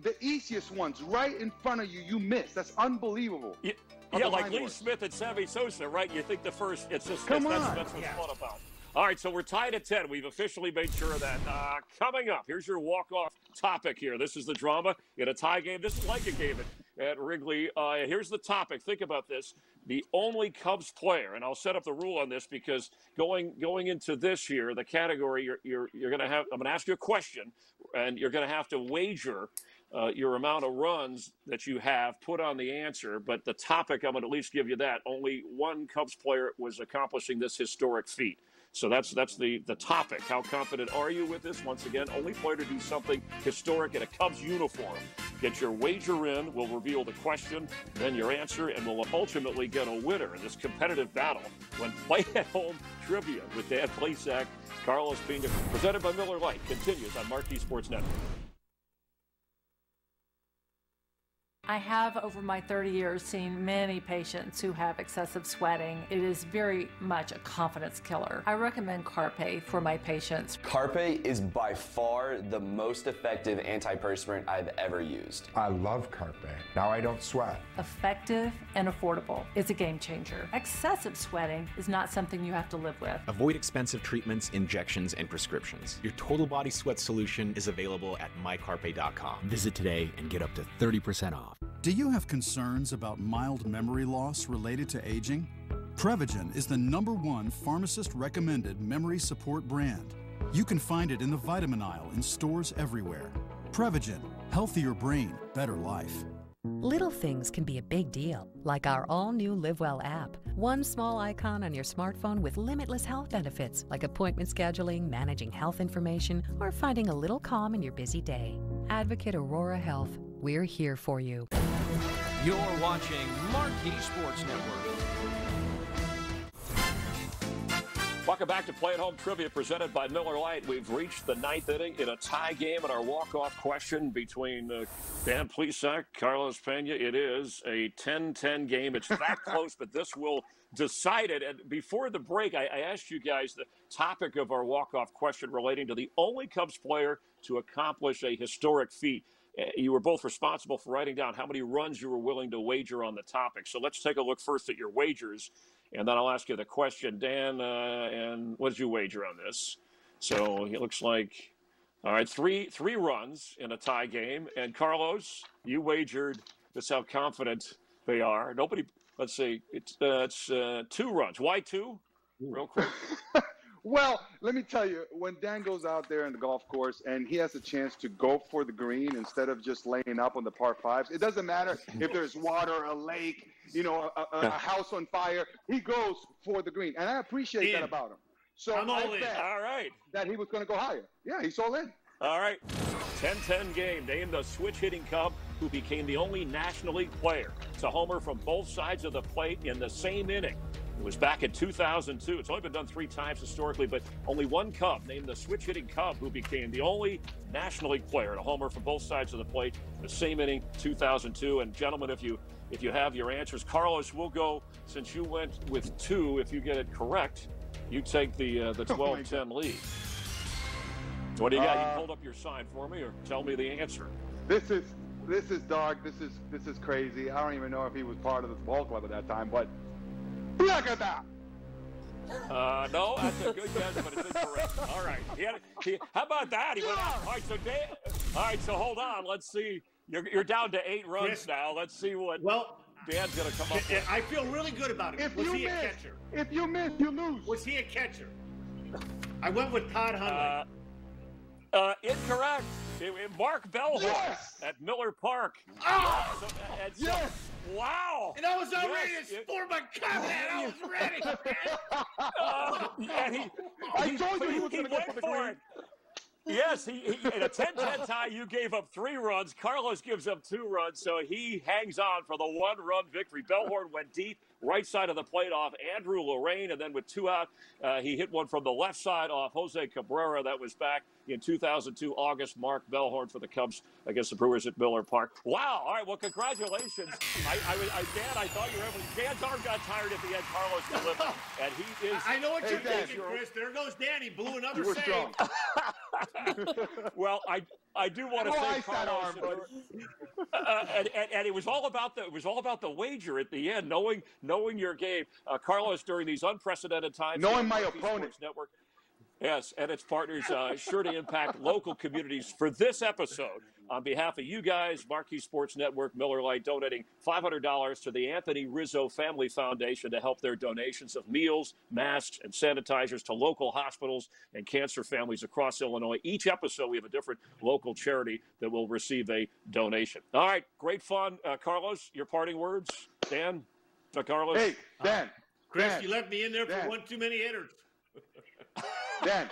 The easiest ones right in front of you, you miss. That's unbelievable.
Yeah, yeah like
line
Lee
board.
Smith and Savvy Sosa, right? You think the first, it's just
Come
that's,
on.
that's what's fun about. All right, so we're tied at 10. We've officially made sure of that. Uh, coming up, here's your walk-off topic here. This is the drama in a tie game. This is like a game at, Wrigley. Uh, here's the topic. Think about this. The only Cubs player, and I'll set up the rule on this because going going into this here, the category, you're, you're, you're going to have, I'm going to ask you a question, and you're going to have to wager uh, your amount of runs that you have put on the answer. But the topic, I'm going to at least give you that. Only one Cubs player was accomplishing this historic feat. So that's that's the the topic. How confident are you with this? Once again, only player to do something historic in a Cubs uniform. Get your wager in. We'll reveal the question, then your answer, and we'll ultimately get a winner in this competitive battle when Play at Home Trivia with Dan Plesac, Carlos Pena, presented by Miller Lite, continues on Marquee Sports Network.
I have, over my 30 years, seen many patients who have excessive sweating. It is very much a confidence killer. I recommend Carpe for my patients.
Carpe is by far the most effective antiperspirant I've ever used.
I love Carpe. Now I don't sweat.
Effective and affordable. It's a game changer. Excessive sweating is not something you have to live with.
Avoid expensive treatments, injections, and prescriptions. Your total body sweat solution is available at mycarpe.com. Visit today and get up to 30% off.
Do you have concerns about mild memory loss related to aging? Prevagen is the number one pharmacist recommended memory support brand. You can find it in the vitamin aisle in stores everywhere. Prevagen, healthier brain, better life.
Little things can be a big deal, like our all new LiveWell app. One small icon on your smartphone with limitless health benefits, like appointment scheduling, managing health information, or finding a little calm in your busy day. Advocate Aurora Health, we're here for you.
You're watching Marquee Sports Network.
Welcome back to Play at Home Trivia presented by Miller Lite. We've reached the ninth inning in a tie game in our walk-off question between uh, Dan Plesac, Carlos Pena. It is a 10-10 game. It's that close, but this will decide it. And before the break, I, I asked you guys the topic of our walk-off question relating to the only Cubs player to accomplish a historic feat. Uh, You were both responsible for writing down how many runs you were willing to wager on the topic. So let's take a look first at your wagers, and then I'll ask you the question, Dan. Uh, and what did you wager on this? So it looks like, all right, three three runs in a tie game. And Carlos, you wagered. That's how confident they are. Nobody. Let's see. It's uh, it's uh, two runs. Why two? real quick.
Well, let me tell you, when Dan goes out there in the golf course and he has a chance to go for the green instead of just laying up on the par fives, it doesn't matter if there's water, a lake, you know, a, a, a house on fire. He goes for the green, and I appreciate that about him. So
I'm all in. All right.
that he was going to go higher. Yeah, he's all in.
All right. 10-10 game. Named the switch hitting Cub who became the only National League player to homer from both sides of the plate in the same inning. It was back in 2002. It's only been done three times historically, but only one Cub named the switch hitting Cub who became the only National League player to homer from both sides of the plate the same inning 2002. And gentlemen, if you if you have your answers, Carlos, we'll go since you went with two. If you get it correct, you take the uh, the
Oh,
12-10 lead. What do you got?
Uh,
you hold up your sign for me, or tell me the answer.
This is this is dark. This is this is crazy. I don't even know if he was part of the ball club at that time, but look at that.
Uh, no, that's a good guess, but it's incorrect. All right. He had, he, how about that? He went out. All right, so Dan, all right, so hold on. Let's see. You're, you're down to eight runs
Chris,
now. Let's see what
well,
Dan's going to come up with.
I feel really good about it.
If
was
you
he a catcher?
if you miss, you lose.
Was he a catcher? I went with Todd Hundley.
Uh, uh, incorrect. It- it- Mark Bellhorn
Yes!
at Miller Park.
Oh!
So- and so-
Yes!
Wow.
and I was all
Yes,
to
it-
sport my comment. I was ready.
Uh, and he,
I told you he was gonna go
went
for the green.
it. Yes, he, he in a 10-10 tie, you gave up three runs. Carlos gives up two runs, so he hangs on for the one-run victory. Bellhorn went deep, right side of the plate off Andrew Lorraine, and then with two out, uh, he hit one from the left side off Jose Cabrera. That was back in 2002 August. Mark Bellhorn for the Cubs against the Brewers at Miller Park. Wow! All right, well, congratulations. I, I, was- I Dan, I thought you were able. Dan's arm got tired at the end. Carlos delivered, and he is.
I know what
Hey,
you're
Dan,
thinking, Chris. There goes Danny. Blew another
You were
save.
strong.
well, I I do want to
Oh,
thank Carlos.
arm,
uh, and, and, and it was all about the it was all about the wager at the end, knowing knowing your game, uh, Carlos. During these unprecedented times,
Knowing my opponent.
Network, yes, and its partners uh, sure to impact local communities. For this episode, on behalf of you guys, Marquee Sports Network, Miller Lite, donating five hundred dollars to the Anthony Rizzo Family Foundation to help their donations of meals, masks, and sanitizers to local hospitals and cancer families across Illinois. Each episode, we have a different local charity that will receive a donation. All right, great fun, uh, Carlos. Your parting words, Dan, uh, Carlos.
Hey, Dan.
Chris,
Dan,
you left me in there for
Dan.
one too many hitters.
Dan.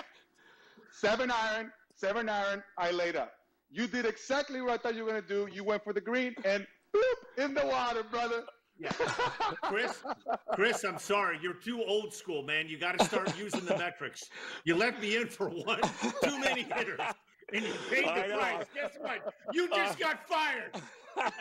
Seven iron, seven iron. I laid up. You did exactly what I thought you were gonna do. You went for the green and bloop in the water, brother.
Yeah. Chris, Chris, I'm sorry. You're too old school, man. You got to start using the metrics. You let me in for one too many hitters, and you paid the price. Guess what? You just
Uh,
got fired.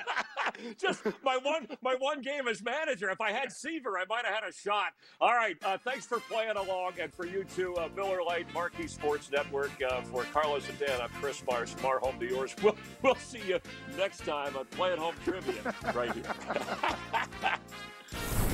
Just my one my one game as manager. If I had Seaver, I might have had a shot. All right. Uh, thanks for playing along, and for you two, uh, Miller Lite Marquee Sports Network. Uh, for Carlos and Dan, I'm Chris Myers from our home to yours. We'll we'll see you next time on Play at Home Trivia right here.